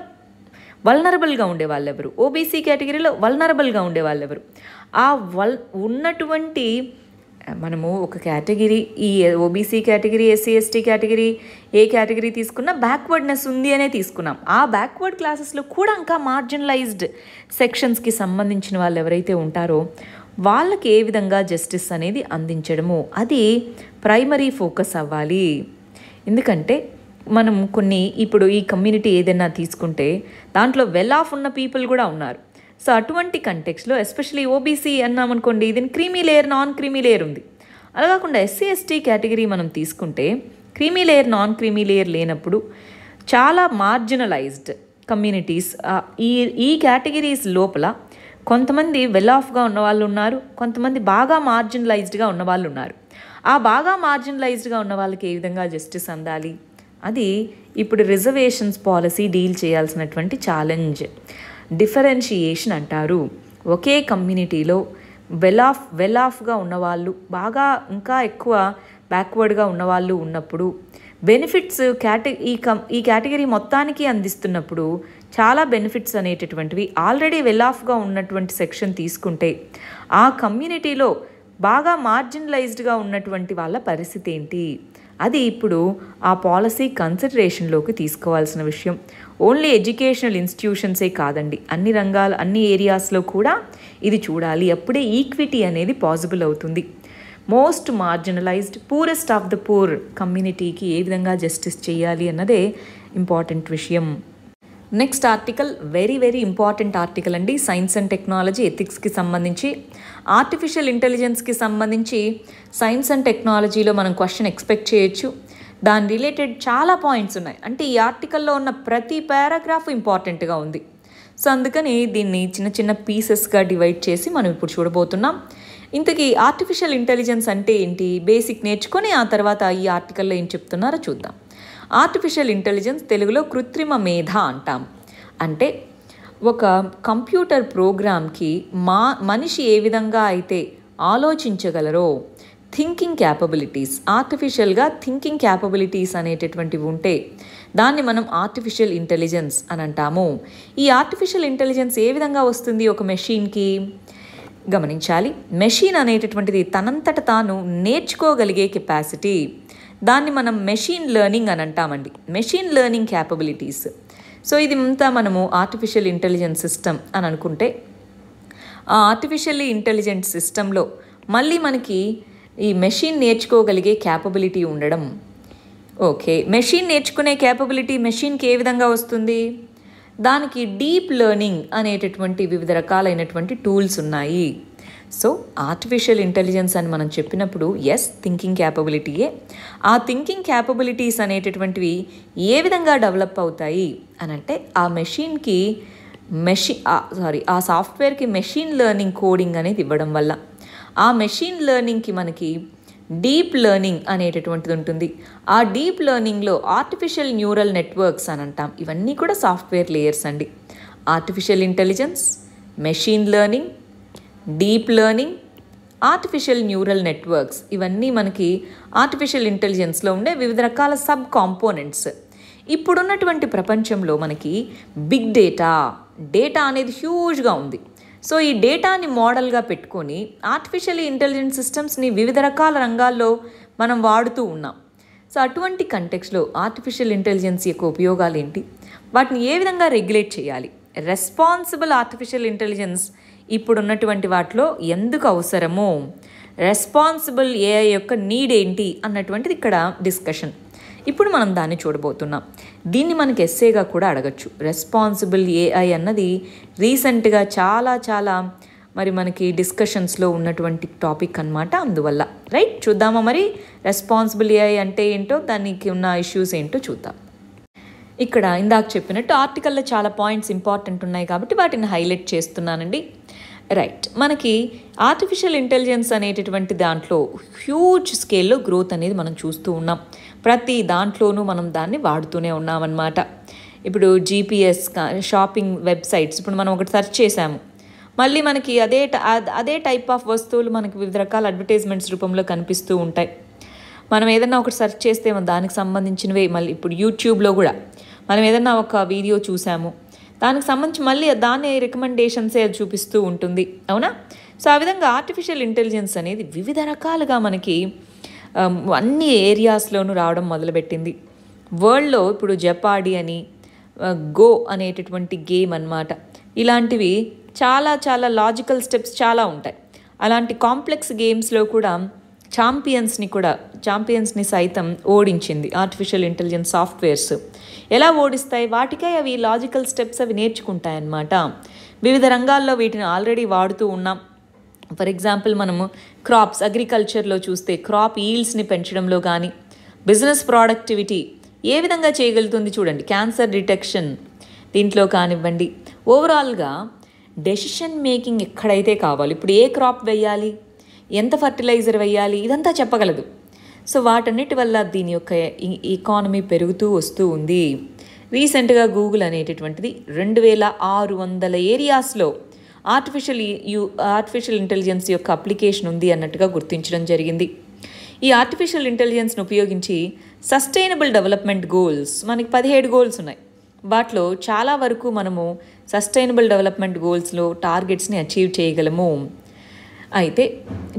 వల్నరబుల్గా ఉండే వాళ్ళెవరు ఓబీసీ కేటగిరీలో వల్నరబుల్గా ఉండే వాళ్ళెవరు ఆ వల్ ఉన్నటువంటి మనము ఒక కేటగిరీ ఈ OBC category SC ST category ఏ కేటగిరీ తీసుకున్నా బ్యాక్వర్డ్నెస్ ఉంది అనే తీసుకున్నాం. ఆ బ్యాక్వర్డ్ క్లాసెస్లో కూడా ఇంకా మార్జినలైజ్డ్ సెక్షన్స్కి సంబంధించిన వాళ్ళు ఎవరైతే ఉంటారో వాళ్ళకి ఏ విధంగా జస్టిస్ అనేది అందించడము అది ప్రైమరీ ఫోకస్ అవ్వాలి. ఎందుకంటే మనం కొన్ని ఇప్పుడు ఈ కమ్యూనిటీ ఏదైనా తీసుకుంటే దాంట్లో వెల్ ఆఫ్ ఉన్న పీపుల్ కూడా ఉన్నారు. సో అటువంటి కంటెక్స్లో ఎస్పెషలీ ఓబీసీ అన్నామనుకోండి ఇది creamy layer non creamy layer ఉంది. అలా కాకుండా ఎస్సీ ఎస్టీ కేటగిరీ మనం తీసుకుంటే creamy layer non creamy layer లేనప్పుడు చాలా మార్జినలైజ్డ్ కమ్యూనిటీస్ ఈ ఈ కేటగిరీస్ లోపల కొంతమంది వెల్ ఆఫ్గా ఉన్న వాళ్ళు ఉన్నారు కొంతమంది బాగా మార్జినలైజ్డ్గా ఉన్న వాళ్ళు ఉన్నారు. ఆ బాగా మార్జినలైజ్డ్గా ఉన్న వాళ్ళకి ఏ విధంగా జస్టిస్ అందాలి? అది ఇప్పుడు రిజర్వేషన్స్ పాలసీ డీల్ చేయాల్సినటువంటి ఛాలెంజ్. డిఫరెన్షియేషన్ అంటారు. ఒకే కమ్యూనిటీలో వెల్ ఆఫ్ వెల్ ఆఫ్గా ఉన్నవాళ్ళు బాగా ఇంకా ఎక్కువ బ్యాక్వర్డ్గా ఉన్నవాళ్ళు ఉన్నప్పుడు బెనిఫిట్స్ కేట ఈ కం ఈ కేటగిరీ మొత్తానికి అందిస్తున్నప్పుడు చాలా బెనిఫిట్స్ అనేటటువంటివి ఆల్రెడీ వెల్ ఆఫ్గా ఉన్నటువంటి సెక్షన్ తీసుకుంటే ఆ కమ్యూనిటీలో బాగా మార్జినలైజ్డ్గా ఉన్నటువంటి వాళ్ళ పరిస్థితి ఏంటి? అది ఇప్పుడు ఆ పాలసీ కన్సిడరేషన్లోకి తీసుకోవాల్సిన విషయం. ఓన్లీ ఎడ్యుకేషనల్ ఇన్స్టిట్యూషన్సే కాదండి. అన్ని రంగాలు అన్ని ఏరియాస్లో కూడా ఇది చూడాలి. అప్పుడే ఈక్విటీ అనేది పాసిబుల్ అవుతుంది. Most marginalised poorest of the poor కమ్యూనిటీకి ఏ విధంగా జస్టిస్ చేయాలి అన్నదే ఇంపార్టెంట్ విషయం. Next article very very important article అండి. సైన్స్ అండ్ టెక్నాలజీ ఎథిక్స్కి సంబంధించి. ఆర్టిఫిషియల్ ఇంటెలిజెన్స్కి సంబంధించి సైన్స్ అండ్ టెక్నాలజీలో మనం క్వశ్చన్ ఎక్స్పెక్ట్ చేయొచ్చు. దాని రిలేటెడ్ చాలా పాయింట్స్ ఉన్నాయి. అంటే ఈ ఆర్టికల్లో ఉన్న ప్రతి పారాగ్రాఫ్ ఇంపార్టెంట్గా ఉంది. సో అందుకని దీన్ని చిన్న చిన్న పీసెస్గా డివైడ్ చేసి మనం ఇప్పుడు చూడబోతున్నాం. ఇంతకీ ఆర్టిఫిషియల్ ఇంటెలిజెన్స్ అంటే ఏంటి? బేసిక్ నేర్చుకొని ఆ తర్వాత ఈ ఆర్టికల్లో ఏం చెప్తున్నారో చూద్దాం. ఆర్టిఫిషియల్ ఇంటెలిజెన్స్ తెలుగులో కృత్రిమ మేధ అంటాం. అంటే ఒక కంప్యూటర్ ప్రోగ్రామ్కి మా మనిషి ఏ విధంగా అయితే ఆలోచించగలరో థింకింగ్ క్యాపబిలిటీస్ ఆర్టిఫిషియల్గా థింకింగ్ క్యాపబిలిటీస్ అనేటటువంటివి ఉంటే దాన్ని మనం ఆర్టిఫిషియల్ ఇంటెలిజెన్స్ అని అంటాము. ఈ ఆర్టిఫిషియల్ ఇంటెలిజెన్స్ ఏ విధంగా వస్తుంది ఒక మెషిన్కి? గమనించాలి. మెషిన్ అనేటటువంటిది తనంతట తాను నేర్చుకోగలిగే కెపాసిటీ. దాన్ని మనం మెషిన్ లెర్నింగ్ అని అంటామండి. మెషిన్ లెర్నింగ్ క్యాపబిలిటీస్ సో ఇది అంతా మనము ఆర్టిఫిషియల్ ఇంటెలిజెన్స్ సిస్టమ్ అని అనుకుంటే ఆ ఆర్టిఫిషియల్లీ ఇంటెలిజెంట్ సిస్టంలో మళ్ళీ మనకి ఈ మెషిన్ నేర్చుకోగలిగే క్యాపబిలిటీ ఉండడం. ఓకే మెషిన్ నేర్చుకునే క్యాపబిలిటీ మెషిన్కి ఏ విధంగా వస్తుంది? దానికి డీప్ లెర్నింగ్ అనేటటువంటి వివిధ రకాలైనటువంటి టూల్స్ ఉన్నాయి. సో ఆర్టిఫిషియల్ ఇంటెలిజెన్స్ అని మనం చెప్పినప్పుడు ఎస్ థింకింగ్ క్యాపబిలిటీయే ఆ థింకింగ్ క్యాపబిలిటీస్ అనేటటువంటివి ఏ విధంగా డెవలప్ అవుతాయి అని అంటే ఆ మెషిన్కి మెషిన్ సారీ ఆ సాఫ్ట్వేర్కి మెషిన్ లెర్నింగ్ కోడింగ్ అనేది ఇవ్వడం వల్ల ఆ మెషిన్ లెర్నింగ్కి మనకి డీప్ లెర్నింగ్ అనేటటువంటిది ఉంటుంది. ఆ డీప్ లెర్నింగ్లో ఆర్టిఫిషియల్ న్యూరల్ నెట్వర్క్స్ అని అంటాం. ఇవన్నీ కూడా సాఫ్ట్వేర్ లేయర్స్ అండి. Artificial intelligence machine learning deep learning artificial neural networks ఇవన్నీ మనకి ఆర్టిఫిషియల్ ఇంటెలిజెన్స్లో ఉండే వివిధ రకాల సబ్ కాంపోనెంట్స్. ఇప్పుడున్నటువంటి ప్రపంచంలో మనకి బిగ్ డేటా డేటా అనేది హ్యూజ్గా ఉంది. సో ఈ డేటాని మోడల్గా పెట్టుకొని ఆర్టిఫిషియల్ ఇంటెలిజెన్స్ సిస్టమ్స్ని వివిధ రకాల రంగాల్లో మనం వాడుతూ ఉన్నాం. సో అటువంటి కంటెక్స్లో ఆర్టిఫిషియల్ ఇంటెలిజెన్స్ యొక్క ఉపయోగాలు ఏంటి వాటిని ఏ విధంగా రెగ్యులేట్ చేయాలి? రెస్పాన్సిబుల్ ఆర్టిఫిషియల్ ఇంటెలిజెన్స్ ఇప్పుడున్నటువంటి వాటిలో ఎందుకు అవసరమో? రెస్పాన్సిబుల్ ఏఐ యొక్క నీడ్ ఏంటి? అన్నటువంటిది ఇక్కడ డిస్కషన్ ఇప్పుడు మనం దాన్ని చూడబోతున్నాం. దీన్ని మనకి ఎస్సేగా కూడా అడగచ్చు. రెస్పాన్సిబుల్ ఏఐ అన్నది రీసెంట్గా చాలా చాలా మరి మనకి డిస్కషన్స్లో ఉన్నటువంటి టాపిక్ అనమాట అందువల్ల రైట్ చూద్దామా మరి? రెస్పాన్సిబుల్ ఏఐ అంటే ఏంటో? దానికి ఉన్న ఇష్యూస్ ఏంటో చూద్దాం. ఇక్కడ ఇందాక చెప్పినట్టు ఆర్టికల్లో చాలా పాయింట్స్ ఇంపార్టెంట్ ఉన్నాయి కాబట్టి వాటిని హైలైట్ చేస్తున్నానండి. రైట్ మనకి ఆర్టిఫిషియల్ ఇంటెలిజెన్స్ అనేటటువంటి దాంట్లో హ్యూజ్ స్కేల్లో గ్రోత్ అనేది మనం చూస్తూ ఉన్నాం. ప్రతి దాంట్లోనూ మనం దాన్ని వాడుతూనే ఉన్నామన్నమాట. ఇప్పుడు జీపీఎస్ షాపింగ్ వెబ్సైట్స్ ఇప్పుడు మనం ఒకటి సెర్చ్ చేసాము మళ్ళీ మనకి అదే అదే టైప్ ఆఫ్ వస్తువులు మనకి వివిధ రకాల అడ్వర్టైజ్మెంట్స్ రూపంలో కనిపిస్తూ ఉంటాయి. మనం ఏదన్నా ఒకటి సెర్చ్ చేస్తే దానికి సంబంధించినవి. మళ్ళీ ఇప్పుడు యూట్యూబ్లో కూడా మనం ఏదన్నా ఒక వీడియో చూసాము దానికి సంబంధించి మళ్ళీ దాని రికమెండేషన్సే అది చూపిస్తూ ఉంటుంది. అవునా? సో ఆ విధంగా ఆర్టిఫిషియల్ ఇంటెలిజెన్స్ అనేది వివిధ రకాలుగా మనకి అన్ని ఏరియాస్లోనూ రావడం మొదలుపెట్టింది. వరల్డ్లో ఇప్పుడు జపాడి అని గో అనేటటువంటి గేమ్ అన్నమాట. ఇలాంటివి చాలా చాలా లాజికల్ స్టెప్స్ చాలా ఉంటాయి. అలాంటి కాంప్లెక్స్ గేమ్స్లో కూడా ఛాంపియన్స్ని కూడా ఛాంపియన్స్ని సైతం ఓడించింది. ఆర్టిఫిషియల్ ఇంటెలిజెన్స్ సాఫ్ట్వేర్స్ ఎలా ఓడిస్తాయి? వాటికై అవి లాజికల్ స్టెప్స్ అవి నేర్చుకుంటాయి అన్నమాట వివిధ రంగాల్లో వీటిని ఆల్రెడీ వాడుతూ ఉన్నాం. ఫర్ ఎగ్జాంపుల్ మనము క్రాప్స్ అగ్రికల్చర్లో చూస్తే క్రాప్ ఈల్డ్స్ని పెంచడంలో కానీ బిజినెస్ ప్రోడక్టివిటీ ఏ విధంగా చేయగలుగుతుంది చూడండి. క్యాన్సర్ డిటెక్షన్ దీంట్లో కానివ్వండి. ఓవరాల్గా డెసిషన్ మేకింగ్ ఎక్కడైతే కావాలి? ఇప్పుడు ఏ క్రాప్ వేయాలి? ఎంత ఫర్టిలైజర్ వేయాలి? ఇదంతా చెప్పగలదు. సో వాటన్నిటి వల్ల దీని యొక్క ఎకానమీ పెరుగుతూ వస్తూ ఉంది. రీసెంట్గా గూగుల్ అనేటటువంటిది రెండు వేల ఆరు వందల ఏరియాస్లో ఆర్టిఫిషియల్ యూ ఆర్టిఫిషియల్ ఇంటెలిజెన్స్ యొక్క అప్లికేషన్ ఉంది అన్నట్టుగా గుర్తించడం జరిగింది. ఈ ఆర్టిఫిషియల్ ఇంటెలిజెన్స్ను ఉపయోగించి సస్టైనబుల్ డెవలప్మెంట్ గోల్స్ మనకి పదిహేడు గోల్స్ ఉన్నాయి. వాటిలో చాలా వరకు మనము సస్టైనబుల్ డెవలప్మెంట్ గోల్స్లో టార్గెట్స్ని అచీవ్ చేయగలము. అయితే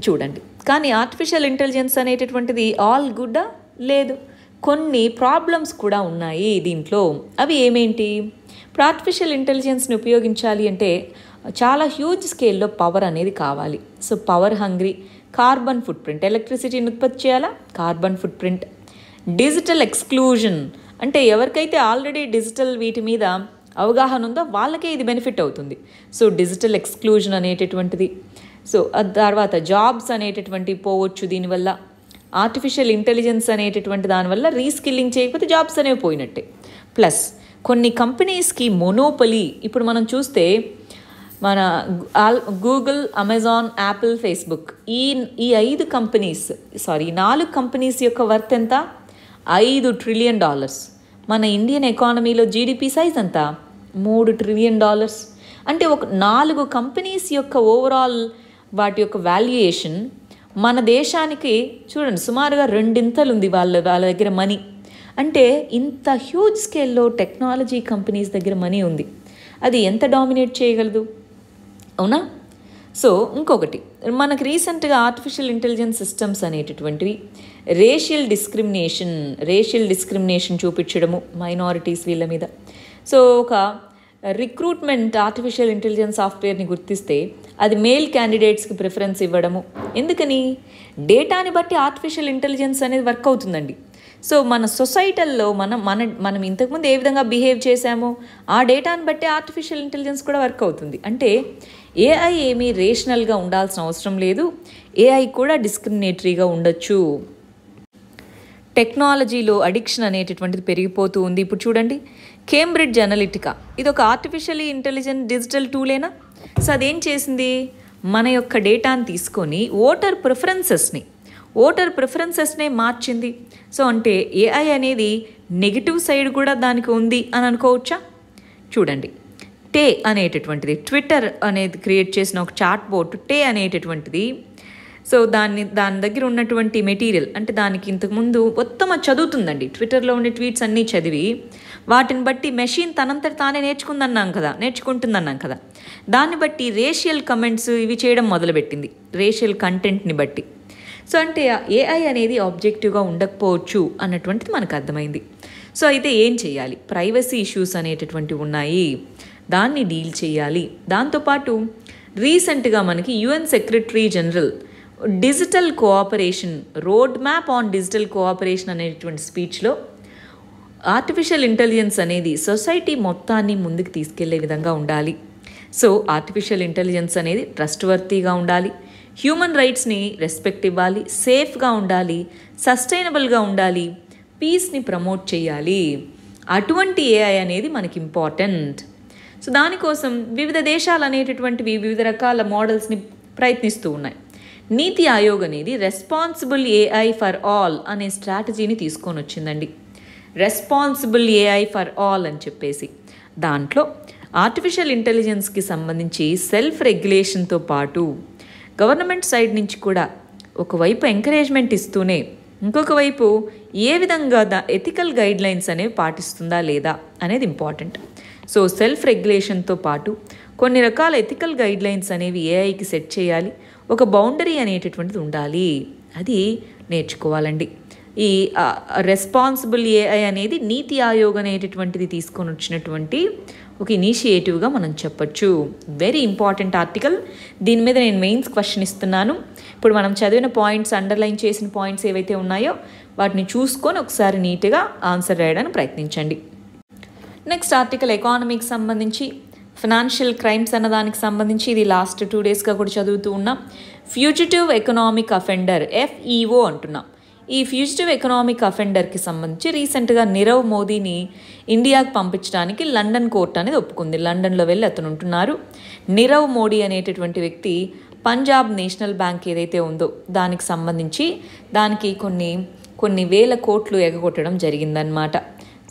చూడండి. కానీ ఆర్టిఫిషియల్ ఇంటెలిజెన్స్ అనేటటువంటిది ఆల్ గుడ్డా లేదు. కొన్ని ప్రాబ్లమ్స్ కూడా ఉన్నాయి దీంట్లో. అవి ఏమేంటి? ఇప్పుడు ఆర్టిఫిషియల్ ఇంటెలిజెన్స్ని ఉపయోగించాలి అంటే చాలా హ్యూజ్ స్కేల్లో పవర్ అనేది కావాలి. So power hungry carbon footprint ఎలక్ట్రిసిటీని ఉత్పత్తి చేయాలా? Carbon footprint digital exclusion అంటే ఎవరికైతే ఆల్రెడీ డిజిటల్ వీటి మీద అవగాహన ఉందో వాళ్ళకే ఇది బెనిఫిట్ అవుతుంది. సో డిజిటల్ ఎక్స్క్లూజన్ అనేటటువంటిది. సో తర్వాత జాబ్స్ అనేటటువంటి పోవచ్చు దీనివల్ల. ఆర్టిఫిషియల్ ఇంటెలిజెన్స్ అనేటటువంటి దానివల్ల రీస్కిల్లింగ్ చేయకపోతే జాబ్స్ అనేవి పోయినట్టే. ప్లస్ కొన్ని కంపెనీస్కి మొనోపలి ఇప్పుడు మనం చూస్తే మన ఆల్- గూగుల్ అమెజాన్ యాపిల్ ఫేస్బుక్ ఈ ఈ ఐదు కంపెనీస్ సారీ నాలుగు కంపెనీస్ యొక్క వర్త్ ఎంత? ఐదు ట్రిలియన్ డాలర్స్ మన ఇండియన్ ఎకానమీలో జీడిపి సైజ్ ఎంత? మూడు ట్రిలియన్ డాలర్స్ అంటే ఒక నాలుగు కంపెనీస్ యొక్క ఓవరాల్ వాటి యొక్క వాల్యుయేషన్ మన దేశానికి చూడండి సుమారుగా రెండింతలు ఉంది వాళ్ళ వాళ్ళ దగ్గర మనీ అంటే ఇంత హ్యూజ్ స్కేల్లో టెక్నాలజీ కంపెనీస్ దగ్గర మనీ ఉంది. అది ఎంత డామినేట్ చేయగలదు? అవునా? సో ఇంకొకటి మనకు రీసెంట్గా ఆర్టిఫిషియల్ ఇంటెలిజెన్స్ సిస్టమ్స్ అనేటటువంటివి రేషియల్ డిస్క్రిమినేషన్ రేషియల్ డిస్క్రిమినేషన్ చూపించడము మైనారిటీస్ వీళ్ళ మీద. సో ఒక రిక్రూట్మెంట్ ఆర్టిఫిషియల్ ఇంటెలిజెన్స్ సాఫ్ట్వేర్ని గుర్తిస్తే అది మేల్ క్యాండిడేట్స్కి ప్రిఫరెన్స్ ఇవ్వడము. ఎందుకని? డేటాని బట్టి ఆర్టిఫిషియల్ ఇంటెలిజెన్స్ అనేది వర్క్ అవుతుందండి. సో మన సొసైటీల్లో మనం మన మనం ఇంతకుముందు ఏ విధంగా బిహేవ్ చేశామో ఆ డేటాని బట్టి ఆర్టిఫిషియల్ ఇంటెలిజెన్స్ కూడా వర్క్ అవుతుంది. అంటే ఏఐ ఏమీ రేషనల్గా ఉండాల్సిన అవసరం లేదు. ఏఐ కూడా డిస్క్రిమినేటరీగా ఉండొచ్చు. టెక్నాలజీలో అడిక్షన్ అనేటటువంటిది పెరిగిపోతూ ఉంది. ఇప్పుడు చూడండి కేంబ్రిడ్జ్ అనలిటికా ఇది ఒక ఆర్టిఫిషియలీ ఇంటెలిజెంట్ డిజిటల్ టూలేనా సో అదేం చేసింది? మన యొక్క డేటాని తీసుకొని ఓటర్ ప్రిఫరెన్సెస్ని ఓటర్ ప్రిఫరెన్సెస్నే మార్చింది. సో అంటే ఏఐ అనేది నెగిటివ్ సైడ్ కూడా దానికి ఉంది అని అనుకోవచ్చా? చూడండి. టే అనేటటువంటిది ట్విట్టర్ అనేది క్రియేట్ చేసిన ఒక చాట్ బోట్ టే అనేటటువంటిది సో దాన్ని దాని దగ్గర ఉన్నటువంటి మెటీరియల్ అంటే దానికి ఇంతకుముందు మొత్తం అది చదువుతుందండి. ట్విట్టర్లో ఉండే ట్వీట్స్ అన్నీ చదివి వాటిని బట్టి మెషిన్ తనంతట తానే నేర్చుకుందన్నాం కదా నేర్చుకుంటుందన్నాం కదా. దాన్ని బట్టి రేషియల్ కమెంట్స్ ఇవి చేయడం మొదలుపెట్టింది రేషియల్ కంటెంట్ని బట్టి. సో అంటే ఏఐ అనేది ఆబ్జెక్టివ్గా ఉండకపోవచ్చు అన్నటువంటిది మనకు అర్థమైంది. సో అయితే ఏం చేయాలి? ప్రైవసీ ఇష్యూస్ అనేటటువంటివి ఉన్నాయి దాన్ని డీల్ చేయాలి. దాంతోపాటు రీసెంట్గా మనకి UN secretary general digital cooperation road map on digital cooperation అనేటువంటి స్పీచ్లో ఆర్టిఫిషియల్ ఇంటెలిజెన్స్ అనేది సొసైటీ మొత్తాన్ని ముందుకు తీసుకెళ్ళే విధంగా ఉండాలి. సో ఆర్టిఫిషియల్ ఇంటెలిజెన్స్ అనేది ట్రస్ట్ వర్తీగా ఉండాలి. హ్యూమన్ రైట్స్ని రెస్పెక్ట్ ఇవ్వాలి సేఫ్గా ఉండాలి సస్టైనబుల్గా ఉండాలి పీస్ని ప్రమోట్ చేయాలి. అటువంటి ఏఐ అనేది మనకి ఇంపార్టెంట్. సో దానికోసం వివిధ దేశాలు అనేటటువంటివి వివిధ రకాల మోడల్స్ని ప్రయత్నిస్తూ ఉన్నాయి. నీతి ఆయోగ్ అనేది రెస్పాన్సిబుల్ ఏఐ ఫర్ ఆల్ అనే స్ట్రాటజీని తీసుకొని వచ్చిందండి. రెస్పాన్సిబుల్ ఏఐ ఫర్ ఆల్ అని చెప్పేసి. దాంట్లో ఆర్టిఫిషియల్ ఇంటెలిజెన్స్కి సంబంధించి సెల్ఫ్ రెగ్యులేషన్తో పాటు గవర్నమెంట్ సైడ్ నుంచి కూడా ఒకవైపు ఎంకరేజ్మెంట్ ఇస్తూనే ఇంకొక వైపు ఏ విధంగా ద ఎథికల్ గైడ్లైన్స్ అనేవి పాటిస్తుందా లేదా అనేది ఇంపార్టెంట్. సో సెల్ఫ్ రెగ్యులేషన్తో పాటు కొన్ని రకాల ఎథికల్ గైడ్లైన్స్ అనేవి ఏఐకి సెట్ చేయాలి. ఒక బౌండరీ అనేటటువంటిది ఉండాలి. అది నేర్చుకోవాలండి. ఈ రెస్పాన్సిబుల్ ఏఐ అనేది నీతి ఆయోగ్ అనేటటువంటిది తీసుకొని వచ్చినటువంటి ఒక ఇనిషియేటివ్గా మనం చెప్పొచ్చు. వెరీ ఇంపార్టెంట్ ఆర్టికల్ దీని మీద నేను మెయిన్స్ క్వశ్చన్ ఇస్తున్నాను. ఇప్పుడు మనం చదివిన పాయింట్స్ అండర్లైన్ చేసిన పాయింట్స్ ఏవైతే ఉన్నాయో వాటిని చూసుకొని ఒకసారి నీట్గా ఆన్సర్ రాయడానికి ప్రయత్నించండి. నెక్స్ట్ ఆర్టికల్ ఎకానమీకి సంబంధించి. ఫినాన్షియల్ క్రైమ్స్ అన్న దానికి సంబంధించి ఇది లాస్ట్ టూ డేస్గా కూడా చదువుతూ ఉన్నాం. ఫ్యూజిటివ్ ఎకనామిక్ అఫెండర్ ఎఫ్ఈఓ అంటున్నాం. ఈ ఫ్యూజిటివ్ ఎకనామిక్ అఫెండర్కి సంబంధించి రీసెంట్గా నీరవ్ మోదీని ఇండియాకు పంపించడానికి లండన్ కోర్ట్ అనేది ఒప్పుకుంది. లండన్లో వెళ్ళి అతను ఉంటున్నారు. నీరవ్ మోడీ అనేటటువంటి వ్యక్తి పంజాబ్ నేషనల్ బ్యాంక్ ఏదైతే ఉందో దానికి సంబంధించి దానికి కొన్ని కొన్ని వేల కోట్లు ఎగగొట్టడం జరిగిందనమాట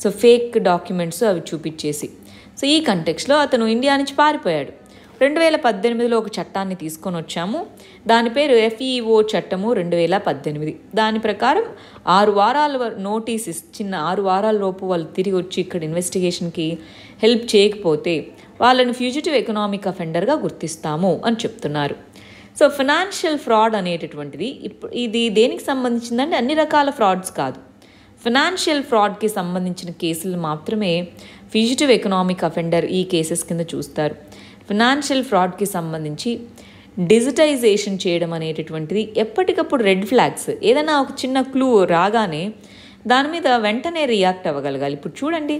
సో ఫేక్ డాక్యుమెంట్స్ అవి చూపించేసి. సో ఈ కంటెక్స్లో అతను ఇండియా నుంచి పారిపోయాడు. రెండు వేల పద్దెనిమిదిలో ఒక చట్టాన్ని తీసుకొని వచ్చాము. దాని పేరు ఎఫ్ఈఓ చట్టము రెండు వేల పద్దెనిమిది. దాని ప్రకారం ఆరు వారాల నోటీస్ ఇచ్చిన ఆరు వారాల లోపు వాళ్ళు తిరిగి వచ్చి ఇక్కడ ఇన్వెస్టిగేషన్కి హెల్ప్ చేయకపోతే వాళ్ళని ఫ్యూజిటివ్ ఎకనామిక్ అఫెండర్గా గుర్తిస్తాము అని చెప్తున్నారు. సో ఫినాన్షియల్ ఫ్రాడ్ అనేటటువంటిది ఇప్పుడు ఇది దేనికి సంబంధించిందంటే అన్ని రకాల ఫ్రాడ్స్ కాదు. ఫినాన్షియల్ ఫ్రాడ్కి సంబంధించిన కేసులు మాత్రమే ఫ్యూజిటివ్ ఎకనామిక్ అఫెండర్ ఈ కేసెస్ కింద చూస్తారు. ఫినాన్షియల్ ఫ్రాడ్కి సంబంధించి డిజిటైజేషన్ చేయడం అనేటటువంటిది ఎప్పటికప్పుడు రెడ్ ఫ్లాగ్స్ ఏదైనా ఒక చిన్న క్లూ రాగానే దాని మీద వెంటనే రియాక్ట్ అవ్వగలగాలి. ఇప్పుడు చూడండి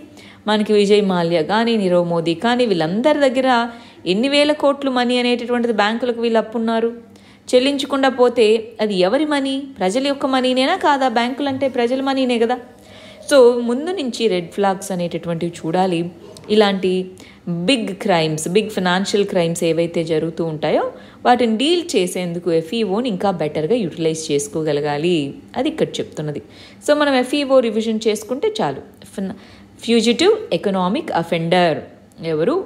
మనకి విజయ్ మాల్యా కానీ నీరవ్ మోదీ కానీ వీళ్ళందరి దగ్గర ఎన్ని వేల కోట్లు మనీ అనేటటువంటిది బ్యాంకులకు వీళ్ళు అప్పున్నారు. చెల్లించకుండా పోతే అది ఎవరి మనీ ప్రజల యొక్క మనీనేనా కాదా? బ్యాంకులు అంటే ప్రజల మనీనే కదా. సో ముందు నుంచి రెడ్ ఫ్లాగ్స్ అనేటటువంటివి చూడాలి. ఇలాంటి big crimes big financial crimes ఏవైతే జరుగుతూ ఉంటాయో వాటిని డీల్ చేసేందుకు ఎఫ్ఈఓని ఇంకా బెటర్గా యూటిలైజ్ చేసుకోగలగాలి. అది ఇక్కడ చెప్తున్నది. సో మనం ఎఫ్ఈఓ రివిజన్ చేసుకుంటే చాలు. ఫ్యూజిటివ్ ఎకనామిక్ అఫెండర్ ఎవరు?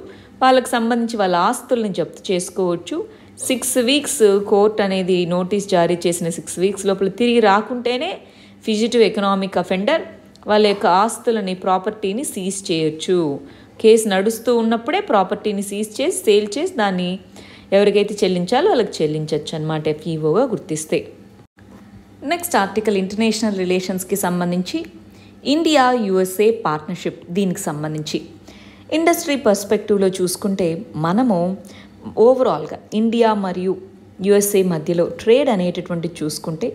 వాళ్ళకి సంబంధించి వాళ్ళ ఆస్తుల్ని జప్తు చేసుకోవచ్చు. సిక్స్ వీక్స్ కోర్ట్ అనేది నోటీస్ జారీ చేసిన సిక్స్ వీక్స్ లోపల తిరిగి రాకుంటేనే ఫిజిటివ్ ఎకనామిక్ అఫెండర్ వాళ్ళ యొక్క ఆస్తులని ప్రాపర్టీని సీజ్ చేయొచ్చు. కేసు నడుస్తూ ఉన్నప్పుడే ప్రాపర్టీని సీజ్ చేసి సేల్ చేసి దాన్ని ఎవరికైతే చెల్లించాలో వాళ్ళకి చెల్లించవచ్చు అనమాట ఎఫ్ఈఓగా గుర్తిస్తే. నెక్స్ట్ ఆర్టికల్ ఇంటర్నేషనల్ రిలేషన్స్కి సంబంధించి ఇండియా యుఎస్ఏ పార్ట్నర్షిప్ దీనికి సంబంధించి. ఇండస్ట్రీ పర్స్పెక్టివ్లో చూసుకుంటే మనము ఓవరాల్గా ఇండియా మరియు యుఎస్ఏ మధ్యలో ట్రేడ్ అనేటటువంటి చూసుకుంటే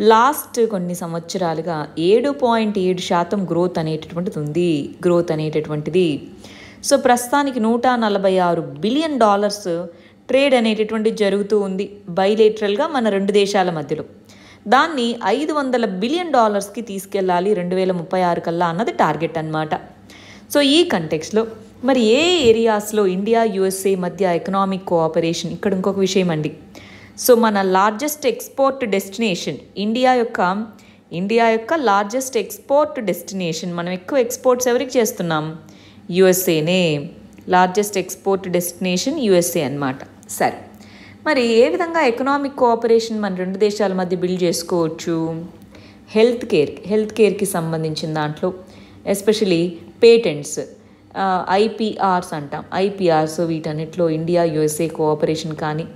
లాస్ట్ కొన్ని సంవత్సరాలుగా ఏడు పాయింట్ ఏడు శాతం గ్రోత్ అనేటటువంటిది ఉంది. గ్రోత్ అనేటటువంటిది. సో ప్రస్తుతానికి నూట నలభై ఆరు బిలియన్ డాలర్స్ ట్రేడ్ అనేటటువంటి జరుగుతూ ఉంది. బైలేటరల్గా మన రెండు దేశాల మధ్యలో. దాన్ని ఐదు వందల బిలియన్ డాలర్స్కి తీసుకెళ్ళాలి రెండు వేల ముప్పై ఆరు కల్లా అన్నది టార్గెట్ అన్నమాట. సో ఈ కంటెక్స్లో మరి ఏ ఏరియాస్లో ఇండియా యుఎస్ఏ మధ్య ఎకనామిక్ కోఆపరేషన్? ఇక్కడ ఇంకొక విషయం అండి సో మన లార్జెస్ట్ ఎక్స్పోర్ట్ డెస్టినేషన్ ఇండియా యొక్క ఇండియా యొక్క లార్జెస్ట్ ఎక్స్పోర్ట్ డెస్టినేషన్ మనం ఎక్కువ ఎక్స్పోర్ట్స్ ఎవరికి చేస్తున్నాం? యుఎస్ఏనే లార్జెస్ట్ ఎక్స్పోర్ట్ డెస్టినేషన్ యుఎస్ఏ అన్నమాట. సరే. మరి ఏ విధంగా ఎకనామిక్ కోఆపరేషన్ మన రెండు దేశాల మధ్య బిల్డ్ చేసుకోవచ్చు? హెల్త్ కేర్ హెల్త్ కేర్కి సంబంధించిన దాంట్లో ఎస్పెషలీ పేటెంట్స్ ఐపీఆర్స్ అంటాం. ఐపీఆర్స్ వీటన్నిటిలో ఇండియా యుఎస్ఏ కోఆపరేషన్ కానీ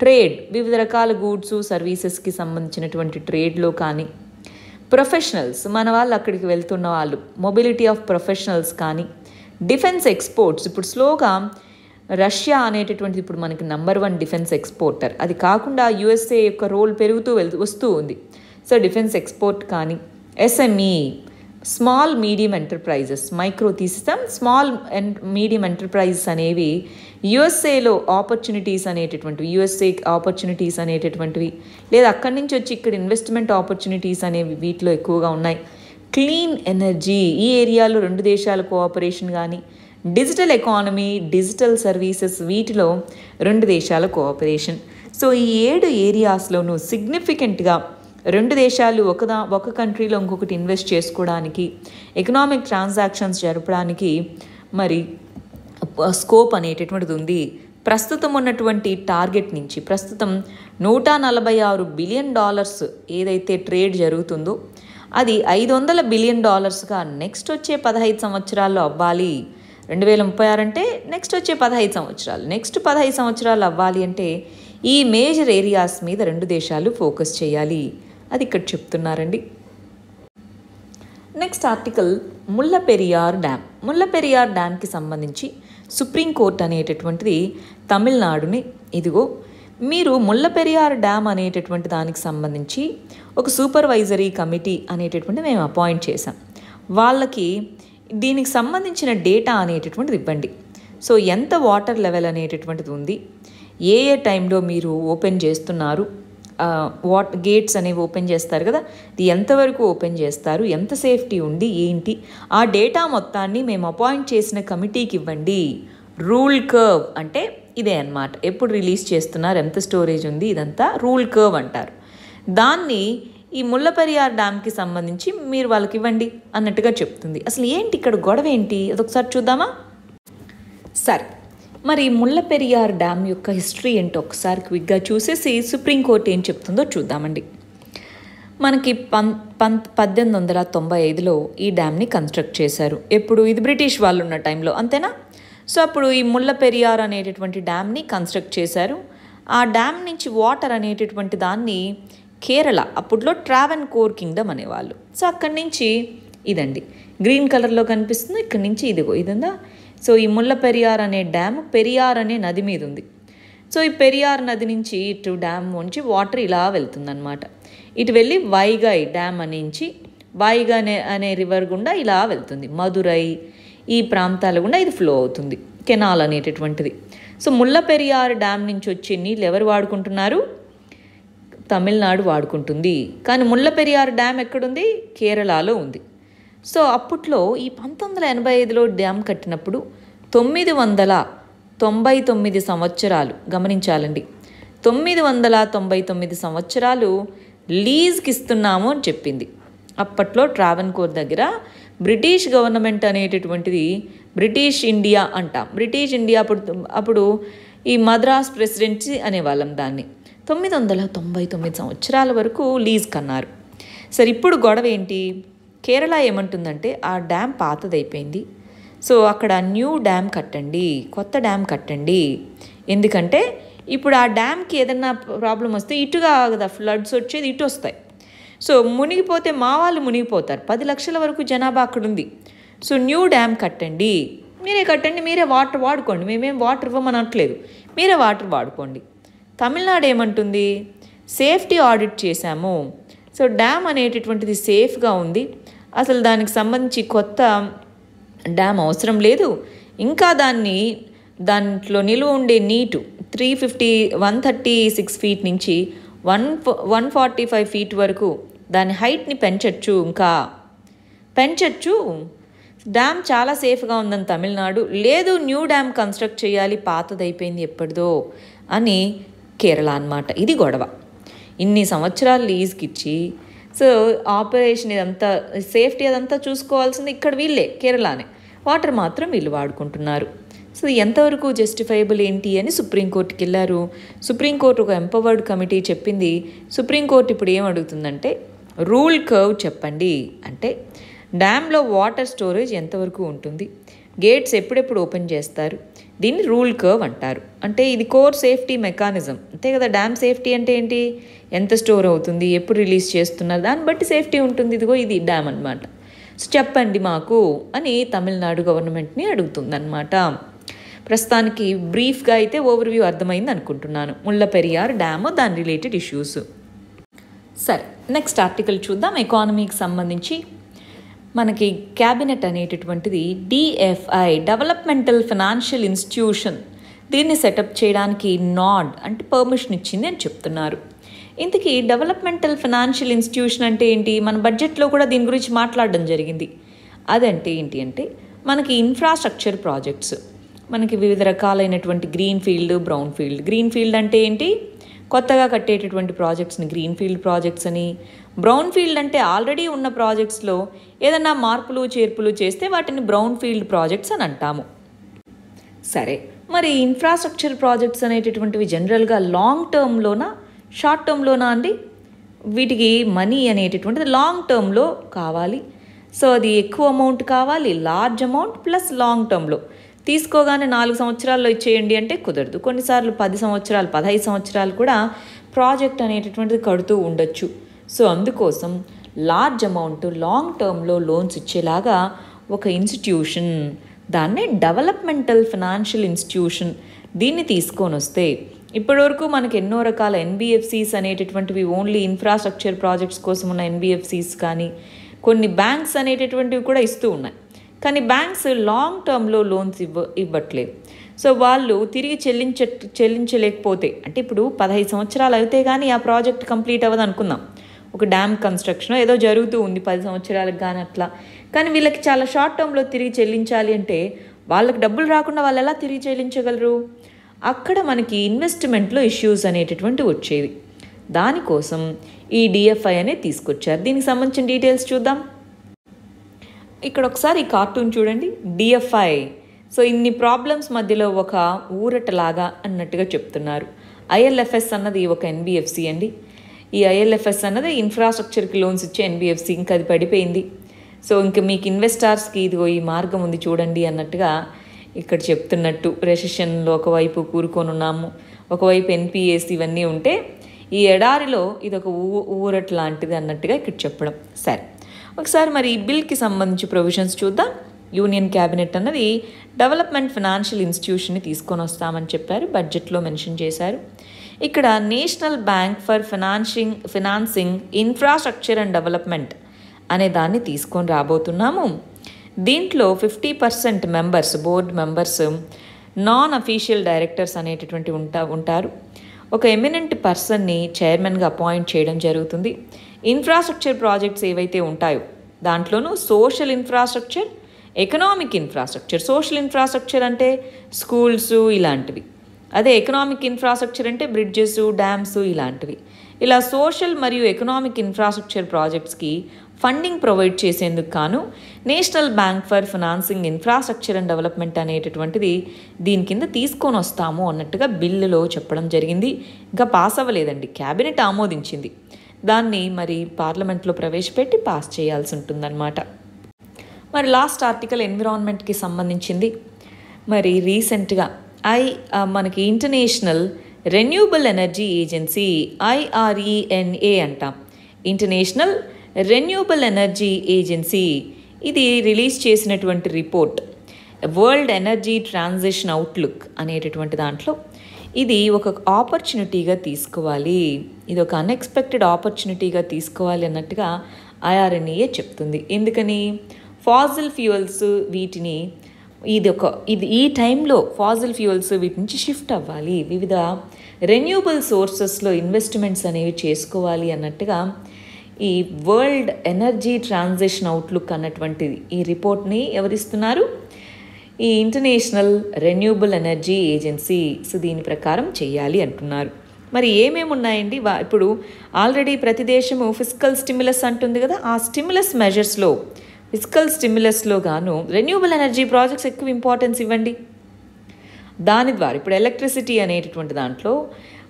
ట్రేడ్ వివిధ రకాల గూడ్స్ సర్వీసెస్కి సంబంధించినటువంటి ట్రేడ్లో కానీ ప్రొఫెషనల్స్ మన వాళ్ళు అక్కడికి వెళ్తున్న వాళ్ళు మొబిలిటీ ఆఫ్ ప్రొఫెషనల్స్ కానీ డిఫెన్స్ ఎక్స్పోర్ట్స్. ఇప్పుడు స్లోగా రష్యా అనేటటువంటిది ఇప్పుడు మనకి నంబర్ వన్ డిఫెన్స్ ఎక్స్పోర్టర్. అది కాకుండా యుఎస్ఏ యొక్క రోల్ పెరుగుతూ వెళ్తూ వస్తూ ఉంది. సో డిఫెన్స్ ఎక్స్పోర్ట్ కానీ SME small medium enterprises micro తీస్తాం స్మాల్ అండ్ మీడియం ఎంటర్ప్రైజెస్ అనేవి యుఎస్ఏలో ఆపర్చునిటీస్ అనేటటువంటివి యుఎస్ఏ ఆపర్చునిటీస్ అనేటటువంటివి. లేదా అక్కడి నుంచి వచ్చి ఇక్కడ ఇన్వెస్ట్మెంట్ ఆపర్చునిటీస్ అనేవి వీటిలో ఎక్కువగా ఉన్నాయి. క్లీన్ ఎనర్జీ ఈ ఏరియాలో రెండు దేశాల కోఆపరేషన్ కానీ డిజిటల్ ఎకానమీ డిజిటల్ సర్వీసెస్ వీటిలో రెండు దేశాల కోఆపరేషన్ సో ఈ ఏడు ఏరియాస్లోనూ సిగ్నిఫికెంట్గా రెండు దేశాలు ఒకదా ఒక కంట్రీలో ఇంకొకటి ఇన్వెస్ట్ చేసుకోవడానికి ఎకనామిక్ ట్రాన్సాక్షన్స్ జరపడానికి మరి స్కోప్ అనేటటువంటిది ఉంది. ప్రస్తుతం ఉన్నటువంటి టార్గెట్ నుంచి ప్రస్తుతం నూట నలభై ఆరు బిలియన్ డాలర్స్ ఏదైతే ట్రేడ్ జరుగుతుందో అది ఐదు వందల బిలియన్ డాలర్స్గా నెక్స్ట్ వచ్చే పదహైదు సంవత్సరాల్లో అవ్వాలి. రెండు వేల ముప్పై ఆరు అంటే నెక్స్ట్ వచ్చే పదహైదు సంవత్సరాలు. నెక్స్ట్ పదహైదు సంవత్సరాలు అవ్వాలి అంటే ఈ మేజర్ ఏరియాస్ మీద రెండు దేశాలు ఫోకస్ చేయాలి. అది ఇక్కడ చెప్తున్నారండి. Next article Mullaperiyar dam. Mullaperiyar డ్యామ్కి సంబంధించి సుప్రీంకోర్టు అనేటటువంటిది తమిళనాడుని. ఇదిగో మీరు ముల్లపెరియార్ డ్యామ్ అనేటటువంటి దానికి సంబంధించి ఒక సూపర్వైజరీ కమిటీ అనేటటువంటి మేము అపాయింట్ చేశాం. వాళ్ళకి దీనికి సంబంధించిన డేటా అనేటటువంటిది ఇవ్వండి. సో ఎంత వాటర్ లెవెల్ అనేటటువంటిది ఉంది? ఏ ఏ టైంలో మీరు ఓపెన్ చేస్తున్నారు? వాట్ గేట్స్ అనేవి ఓపెన్ చేస్తారు కదా? ఇది ఎంతవరకు ఓపెన్ చేస్తారు? ఎంత సేఫ్టీ ఉంది? ఏంటి? ఆ డేటా మొత్తాన్ని మేము అపాయింట్ చేసిన కమిటీకి ఇవ్వండి. రూల్ కర్వ్ అంటే ఇదే అన్నమాట. ఎప్పుడు రిలీజ్ చేస్తున్నారు? ఎంత స్టోరేజ్ ఉంది? ఇదంతా రూల్ కర్వ్ అంటారు. దాన్ని ఈ ముల్లపెరియార్ డ్యామ్కి సంబంధించి మీరు వాళ్ళకి ఇవ్వండి అన్నట్టుగా చెప్తుంది. అసలు ఏంటి ఇక్కడ గొడవ ఏంటి? అదొకసారి చూద్దామా? సరే మరి ముల్లపెరియార్ డ్యామ్ యొక్క హిస్టరీ ఏంటో ఒకసారి క్విక్గా చూసేసి సుప్రీంకోర్టు ఏం చెప్తుందో చూద్దామండి. మనకి పం పం పద్దెనిమిది వందల తొంభై ఐదులో ఈ డ్యామ్ని కన్స్ట్రక్ట్ చేశారు. ఎప్పుడు? ఇది బ్రిటిష్ వాళ్ళు ఉన్న టైంలో అంతేనా? సో అప్పుడు ఈ ముల్లపెరియార్ అనేటటువంటి డ్యామ్ని కన్స్ట్రక్ట్ చేశారు. ఆ డ్యామ్ నుంచి వాటర్ అనేటటువంటి దాన్ని కేరళ అప్పట్లో ట్రావెన్ కోర్ కింగ్డమ్ అనేవాళ్ళు. సో అక్కడి నుంచి ఇదండి. గ్రీన్ కలర్లో కనిపిస్తుంది ఇక్కడి నుంచి ఇదిగో ఇదందా? సో ఈ ముల్ల పెరియార్ అనే డ్యామ్ పెరియార్ అనే నది మీద ఉంది. సో ఈ పెరియార్ నది నుంచి ఇటు డ్యామ్ నుంచి వాటర్ ఇలా వెళ్తుందన్నమాట. ఇటు వెళ్ళి వైగాయ్ డ్యామ్ అనించి వైగా అనే అనే రివర్ గుండా ఇలా వెళ్తుంది. మధురై ఈ ప్రాంతాల గుండా ఇది ఫ్లో అవుతుంది. కెనాల్ అనేటటువంటిది. సో ముళ్ళ పెరియార్ డ్యామ్ నుంచి వచ్చే నీళ్ళు ఎవరు వాడుకుంటున్నారు? తమిళనాడు వాడుకుంటుంది. కానీ ముళ్ళ పెరియార్ డ్యామ్ ఎక్కడుంది? కేరళలో ఉంది. సో అప్పట్లో ఈ పంతొమ్మిది వందల ఎనభై ఐదులో డ్యామ్ కట్టినప్పుడు తొమ్మిది వందల తొంభై తొమ్మిది సంవత్సరాలు గమనించాలండి. తొమ్మిది వందల తొంభై తొమ్మిది సంవత్సరాలు లీజ్కి ఇస్తున్నాము అని చెప్పింది. అప్పట్లో ట్రావెన్కోర్ దగ్గర బ్రిటిష్ గవర్నమెంట్ అనేటటువంటిది బ్రిటిష్ ఇండియా అంటాం. బ్రిటిష్ ఇండియా అప్పుడు అప్పుడు ఈ మద్రాస్ ప్రెసిడెన్సీ అనేవాళ్ళం దాన్ని. తొమ్మిది వందల తొంభై తొమ్మిది సంవత్సరాల వరకు లీజ్ కన్నారు సరే ఇప్పుడు గొడవ ఏంటి? కేరళ ఏమంటుందంటే ఆ డ్యామ్ పాతదైపోయింది. సో అక్కడ న్యూ డ్యామ్ కట్టండి కొత్త డ్యామ్ కట్టండి. ఎందుకంటే ఇప్పుడు ఆ డ్యామ్కి ఏదన్నా ప్రాబ్లం వస్తే ఇటుగా కదా ఫ్లడ్స్ వచ్చేది ఇటు వస్తాయి సో మునిగిపోతే మా వాళ్ళు మునిగిపోతారు. పది లక్షల వరకు జనాభా అక్కడ ఉంది సో న్యూ డ్యామ్ కట్టండి. మీరే కట్టండి మీరే వాటర్ వాడుకోండి. మేమేం వాటర్ ఇవ్వమనట్లేదు. మీరే వాటర్ వాడుకోండి. తమిళనాడు ఏమంటుంది? సేఫ్టీ ఆడిట్ చేశాము. సో డ్యామ్ అనేటటువంటిది సేఫ్గా ఉంది. అసలు దానికి సంబంధించి కొత్త డ్యామ్ అవసరం లేదు. ఇంకా దాన్ని దాంట్లో నిలువ ఉండే నీటు three fifty one thirty six feet నుంచి one one forty five feet వరకు దాని హైట్ని పెంచచ్చు ఇంకా. పెంచచ్చు. డ్యామ్ చాలా సేఫ్గా ఉందని తమిళనాడు. లేదు న్యూ డ్యామ్ కన్స్ట్రక్ట్ చేయాలి పాతదైపోయింది ఎప్పటిదో అని కేరళ అన్నమాట. ఇది గొడవ. ఇన్ని సంవత్సరాలు లీజ్కి ఇచ్చి సో ఆపరేషన్ ఇదంతా సేఫ్టీ అదంతా చూసుకోవాల్సింది ఇక్కడ వీళ్ళే కేరళనే. వాటర్ మాత్రం వీళ్ళు వాడుకుంటున్నారు. సో ఎంతవరకు జస్టిఫైబుల్ ఏంటి అని సుప్రీంకోర్టుకి వెళ్ళారు సుప్రీంకోర్టు ఒక ఎంపవర్డ్ కమిటీ చెప్పింది. సుప్రీంకోర్టు ఇప్పుడు ఏం అడుగుతుందంటే రూల్ కర్వ్ చెప్పండి. అంటే డ్యామ్లో వాటర్ స్టోరేజ్ ఎంతవరకు ఉంటుంది? గేట్స్ ఎప్పుడెప్పుడు ఓపెన్ చేస్తారు? దీన్ని రూల్ కర్వ్ అంటారు. అంటే ఇది కోర్ సేఫ్టీ మెకానిజం. అంతే కదా డ్యామ్ సేఫ్టీ అంటే ఏంటి? ఎంత స్టోర్ అవుతుంది? ఎప్పుడు రిలీజ్ చేస్తున్నారు? దాన్ని బట్టి సేఫ్టీ ఉంటుంది. ఇదిగో ఇది డ్యామ్ అనమాట సో చెప్పండి మాకు అని తమిళనాడు గవర్నమెంట్ని అడుగుతుందన్నమాట. ప్రస్తుతానికి బ్రీఫ్గా అయితే ఓవర్వ్యూ అర్థమైంది అనుకుంటున్నాను. ముళ్ళ పెరియార్ డ్యామ్ దాని రిలేటెడ్ ఇష్యూస్. సరే నెక్స్ట్ ఆర్టికల్ చూద్దాం. ఎకానమీకి సంబంధించి మనకి క్యాబినెట్ అనేటటువంటిది డిఎఫ్ఐ డెవలప్మెంటల్ ఫినాన్షియల్ ఇన్స్టిట్యూషన్ దీన్ని సెటప్ చేయడానికి నాడ్ అంటే పర్మిషన్ ఇచ్చింది అని చెప్తున్నారు. ఇంతకీ డెవలప్మెంటల్ ఫినాన్షియల్ ఇన్స్టిట్యూషన్ అంటే ఏంటి? మన బడ్జెట్లో కూడా దీని గురించి మాట్లాడడం జరిగింది. అదంటే ఏంటి అంటే మనకి ఇన్ఫ్రాస్ట్రక్చర్ ప్రాజెక్ట్స్ మనకి వివిధ రకాలైనటువంటి green field brown field green field అంటే ఏంటి? కొత్తగా కట్టేటటువంటి ప్రాజెక్ట్స్ని గ్రీన్ ఫీల్డ్ ప్రాజెక్ట్స్ అని బ్రౌన్ ఫీల్డ్ అంటే ఆల్రెడీ ఉన్న ప్రాజెక్ట్స్లో ఏదన్నా మార్పులు చేర్పులు చేస్తే వాటిని బ్రౌన్ ఫీల్డ్ ప్రాజెక్ట్స్ అని అంటాము. సరే మరి ఇన్ఫ్రాస్ట్రక్చర్ ప్రాజెక్ట్స్ అనేటటువంటివి జనరల్గా లాంగ్ టర్మ్లోనా షార్ట్ టర్మ్లోనా అండి? వీటికి మనీ అనేటటువంటిది లాంగ్ టర్మ్లో కావాలి. సో అది ఎక్కువ అమౌంట్ కావాలి లార్జ్ అమౌంట్ ప్లస్ లాంగ్ టర్మ్లో తీసుకోగానే నాలుగు సంవత్సరాల్లో ఇచ్చేయండి అంటే కుదరదు. కొన్నిసార్లు పది సంవత్సరాలు పదహైదు సంవత్సరాలు కూడా ప్రాజెక్ట్ అనేటటువంటిది కడుతూ ఉండొచ్చు. సో అందుకోసం లార్జ్ అమౌంట్ లాంగ్ టర్మ్లో లోన్స్ ఇచ్చేలాగా ఒక ఇన్స్టిట్యూషన్ దాన్నే డెవలప్మెంటల్ ఫినాన్షియల్ ఇన్స్టిట్యూషన్ దీన్ని తీసుకొని వస్తే ఇప్పటివరకు మనకు ఎన్నో రకాల ఎన్బిఎఫ్సిస్ అనేటటువంటివి ఓన్లీ ఇన్ఫ్రాస్ట్రక్చర్ ప్రాజెక్ట్స్ కోసం ఉన్న ఎన్బిఎఫ్సిస్ కానీ కొన్ని బ్యాంక్స్ అనేటటువంటివి కూడా ఇస్తూ ఉన్నాయి. కానీ బ్యాంక్స్ లాంగ్ టర్మ్లో లోన్స్ ఇవ్వ ఇవ్వట్లేదు. సో వాళ్ళు తిరిగి చెల్లించ చెల్లించలేకపోతే అంటే ఇప్పుడు పదహైదు సంవత్సరాలు అయితే కానీ ఆ ప్రాజెక్ట్ కంప్లీట్ అవ్వదు అనుకుందాం. ఒక డ్యామ్ కన్స్ట్రక్షన్ ఏదో జరుగుతూ ఉంది పది సంవత్సరాలకు కానీ అట్లా. కానీ వీళ్ళకి చాలా షార్ట్ టర్మ్లో తిరిగి చెల్లించాలి అంటే వాళ్ళకి డబ్బులు రాకుండా వాళ్ళు ఎలా తిరిగి చెల్లించగలరు? అక్కడ మనకి ఇన్వెస్ట్మెంట్లో ఇష్యూస్ అనేటటువంటివి వచ్చేవి. దానికోసం ఈ డిఎఫ్ఐ అనేది తీసుకొచ్చారు. దీనికి సంబంధించిన డీటెయిల్స్ చూద్దాం. ఇక్కడ ఒకసారి ఈ కార్టూన్ చూడండి. డిఎఫ్ఐ సో ఇన్ని ప్రాబ్లమ్స్ మధ్యలో ఒక ఊరటలాగా అన్నట్టుగా చెప్తున్నారు. ఐఎల్ఎఫ్ఎస్ అన్నది ఒక ఎన్బిఎఫ్సి అండి. ఈ ఐఎల్ఎఫ్ఎస్ అన్నది ఇన్ఫ్రాస్ట్రక్చర్కి లోన్స్ ఇచ్చే ఎన్బిఎఫ్సి ఇంకా అది పడిపోయింది. సో ఇంక మీకు ఇన్వెస్టార్స్కి ఇదిగో ఈ మార్గం ఉంది చూడండి అన్నట్టుగా ఇక్కడ చెప్తున్నట్టు రెసిషన్లో ఒకవైపు కూరుకొని ఉన్నాము ఒకవైపు ఎన్పిఎస్ ఇవన్నీ ఉంటే ఈ ఎడారిలో ఇది ఒక ఊ ఊరట్ లాంటిది అన్నట్టుగా ఇక్కడ చెప్పడం. సరే. ఒకసారి మరి ఈ బిల్కి సంబంధించి ప్రొవిజన్స్ చూద్దాం. యూనియన్ క్యాబినెట్ అన్నది డెవలప్మెంట్ ఫినాన్షియల్ ఇన్స్టిట్యూషన్ని తీసుకొని వస్తామని చెప్పారు. బడ్జెట్లో మెన్షన్ చేశారు. ఇక్కడ national bank for financing financing infrastructure and development అనే దాన్ని తీసుకొని రాబోతున్నాము. దీంట్లో fifty percent members board members non official directors అనేటటువంటి ఉంటా ఉంటారు. ఒక ఎమినెంట్ పర్సన్ని చైర్మన్గా అపాయింట్ చేయడం జరుగుతుంది. ఇన్ఫ్రాస్ట్రక్చర్ ప్రాజెక్ట్స్ ఏవైతే ఉంటాయో దాంట్లోనూ social infrastructure economic infrastructure social infrastructure అంటే స్కూల్స్ ఇలాంటివి. అదే ఎకనామిక్ ఇన్ఫ్రాస్ట్రక్చర్ అంటే బ్రిడ్జెస్ డ్యామ్స్ ఇలాంటివి. ఇలా సోషల్ మరియు ఎకనామిక్ ఇన్ఫ్రాస్ట్రక్చర్ ప్రాజెక్ట్స్కి ఫండింగ్ ప్రొవైడ్ చేసేందుకు కాను national bank for financing infrastructure and development అనేటటువంటిది దీని కింద తీసుకొని వస్తాము అన్నట్టుగా బిల్లులో చెప్పడం జరిగింది. ఇంకా పాస్ అవ్వలేదండి. క్యాబినెట్ ఆమోదించింది. దాన్ని మరి పార్లమెంట్లో ప్రవేశపెట్టి పాస్ చేయాల్సి ఉంటుందన్నమాట. మరి లాస్ట్ ఆర్టికల్ ఎన్విరాన్మెంట్కి సంబంధించింది. మరి రీసెంట్గా ఐ మనకి international renewable energy agency IRENA అంటాం. ఇంటర్నేషనల్ రెన్యూబుల్ ఎనర్జీ ఏజెన్సీ ఇది రిలీజ్ చేసినటువంటి report. World energy transition outlook అనేటటువంటి దాంట్లో ఇది ఒక ఆపర్చునిటీగా తీసుకోవాలి. ఇది ఒక అన్ఎక్స్పెక్టెడ్ ఆపర్చునిటీగా తీసుకోవాలి అన్నట్టుగా ఐఆర్ఎన్ఏ చెప్తుంది. ఎందుకని? ఫాజిల్ ఫ్యూయల్స్ వీటిని ఇది ఒక ఇది ఈ టైంలో ఫాజిల్ ఫ్యూయల్స్ వీటి నుంచి షిఫ్ట్ అవ్వాలి. వివిధ రెన్యూబుల్ సోర్సెస్లో ఇన్వెస్ట్మెంట్స్ అనేవి చేసుకోవాలి అన్నట్టుగా ఈ వరల్డ్ ఎనర్జీ ట్రాన్సిషన్ అవుట్లుక్ అన్నటువంటిది ఈ రిపోర్ట్ని ఎవరిస్తున్నారు? ఈ international renewable energy agency so దీని ప్రకారం చేయాలి అంటున్నారు. మరి ఏమేమి ఉన్నాయండి? వా ఇప్పుడు ఆల్రెడీ ప్రతి దేశము ఫిజికల్ స్టిమ్యులస్ అంటుంది కదా ఆ స్టిమ్యులస్ మెజర్స్లో ఫిజికల్ స్టిమ్యులస్లో గాను రెన్యూబుల్ ఎనర్జీ ప్రాజెక్ట్స్ ఎక్కువ ఇంపార్టెన్స్ ఇవ్వండి. దాని ద్వారా ఇప్పుడు ఎలక్ట్రిసిటీ అనేటటువంటి దాంట్లో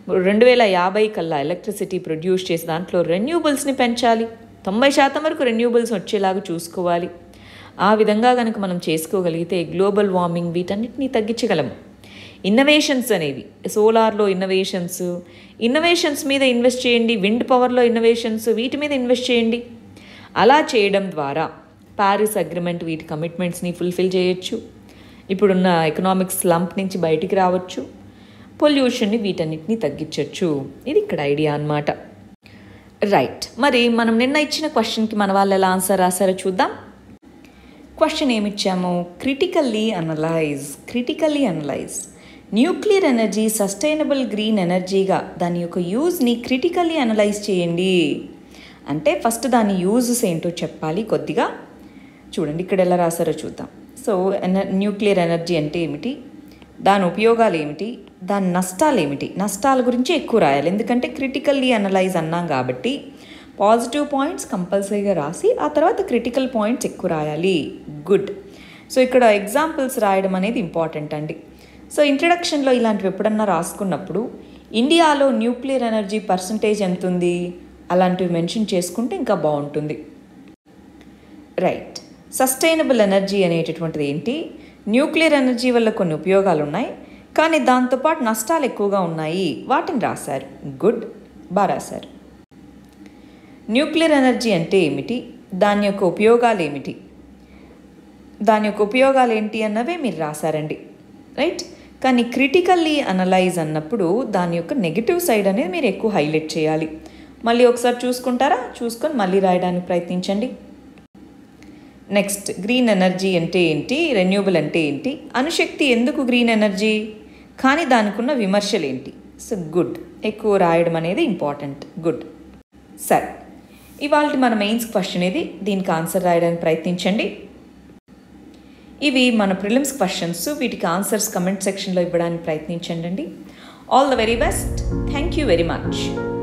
రెండు వేల యాభై కల్లా ఎలక్ట్రిసిటీ ప్రొడ్యూస్ చేసే దాంట్లో రెన్యూబుల్స్ని పెంచాలి. తొంభై శాతం వరకు రెన్యూబుల్స్ వచ్చేలాగా చూసుకోవాలి. ఆ విధంగా కనుక మనం చేసుకోగలిగితే గ్లోబల్ వార్మింగ్ వీటన్నిటిని తగ్గించగలము. ఇన్నోవేషన్స్ అనేవి సోలార్లో ఇన్నోవేషన్స్ ఇన్నోవేషన్స్ మీద ఇన్వెస్ట్ చేయండి విండ్ పవర్లో ఇన్నోవేషన్స్ వీటి మీద ఇన్వెస్ట్ చేయండి. అలా చేయడం ద్వారా ప్యారిస్ అగ్రిమెంట్ వీటి కమిట్మెంట్స్ని ఫుల్ఫిల్ చేయొచ్చు. ఇప్పుడున్న ఎకనామిక్స్ స్లంప్ నుంచి బయటికి రావచ్చు. పొల్యూషన్ని వీటన్నిటిని తగ్గించవచ్చు ఇది ఇక్కడ ఐడియా అన్నమాట. రైట్. మరి మనం నిన్న ఇచ్చిన క్వశ్చన్కి మన వాళ్ళు ఎలా ఆన్సర్ రాశారో చూద్దాం. Question ఏమిచ్చాము? Critically analyse critically analyse. Nuclear energy sustainable green ఎనర్జీగా దాని యొక్క యూజ్ని క్రిటికల్లీ అనలైజ్ చేయండి. అంటే ఫస్ట్ దాని యూజెస్ ఏంటో చెప్పాలి కొద్దిగా. చూడండి ఇక్కడ ఎలా రాశారో చూద్దాం. సో ఎన న్యూక్లియర్ ఎనర్జీ అంటే ఏమిటి? దాని ఉపయోగాలు ఏమిటి? దాని నష్టాలు ఏమిటి? నష్టాల గురించి ఎక్కువ రాయాలి. ఎందుకంటే క్రిటికల్లీ అనలైజ్ అన్నాం కాబట్టి పాజిటివ్ పాయింట్స్ కంపల్సరీగా రాసి ఆ తర్వాత క్రిటికల్ పాయింట్స్ ఎక్కువ రాయాలి. గుడ్. సో ఇక్కడ ఎగ్జాంపుల్స్ రాయడం అనేది ఇంపార్టెంట్ అండి. సో ఇంట్రడక్షన్లో ఇలాంటివి ఎప్పుడన్నా రాసుకున్నప్పుడు ఇండియాలో న్యూక్లియర్ ఎనర్జీ పర్సంటేజ్ ఎంత ఉంది అలాంటివి మెన్షన్ చేసుకుంటే ఇంకా బాగుంటుంది. రైట్. సస్టైనబుల్ ఎనర్జీ అనేటటువంటిది ఏంటి? న్యూక్లియర్ ఎనర్జీ వల్ల కొన్ని ఉపయోగాలు ఉన్నాయి కానీ దాంతోపాటు నష్టాలు ఎక్కువగా ఉన్నాయి. వాటిని రాశారు. గుడ్. బాగా రాశారు. న్యూక్లియర్ ఎనర్జీ అంటే ఏమిటి? దాని యొక్క ఉపయోగాలు ఏమిటి? దాని యొక్క ఉపయోగాలు ఏంటి అన్నవే మీరు రాశారండి రైట్? కానీ క్రిటికల్లీ అనలైజ్ అన్నప్పుడు దాని యొక్క నెగిటివ్ సైడ్ అనేది మీరు ఎక్కువ హైలైట్ చేయాలి. మళ్ళీ ఒకసారి చూసుకుంటారా? చూసుకొని మళ్ళీ రాయడానికి ప్రయత్నించండి. నెక్స్ట్ గ్రీన్ ఎనర్జీ అంటే ఏంటి? రెన్యూబుల్ అంటే ఏంటి? అణుశక్తి ఎందుకు గ్రీన్ ఎనర్జీ? కానీ దానికి ఉన్న విమర్శలు ఏంటి? So good. ఎక్కువ రాయడం అనేది ఇంపార్టెంట్. గుడ్. సరే. ఇవాళ మన మెయిన్స్ క్వశ్చన్ ఇది. దీనికి ఆన్సర్ రాయడానికి ప్రయత్నించండి. ఇవి మన ప్రిలిమ్స్ క్వశ్చన్స్ వీటికి ఆన్సర్స్ కమెంట్ సెక్షన్లో ఇవ్వడానికి ప్రయత్నించండి all the very best thank you very much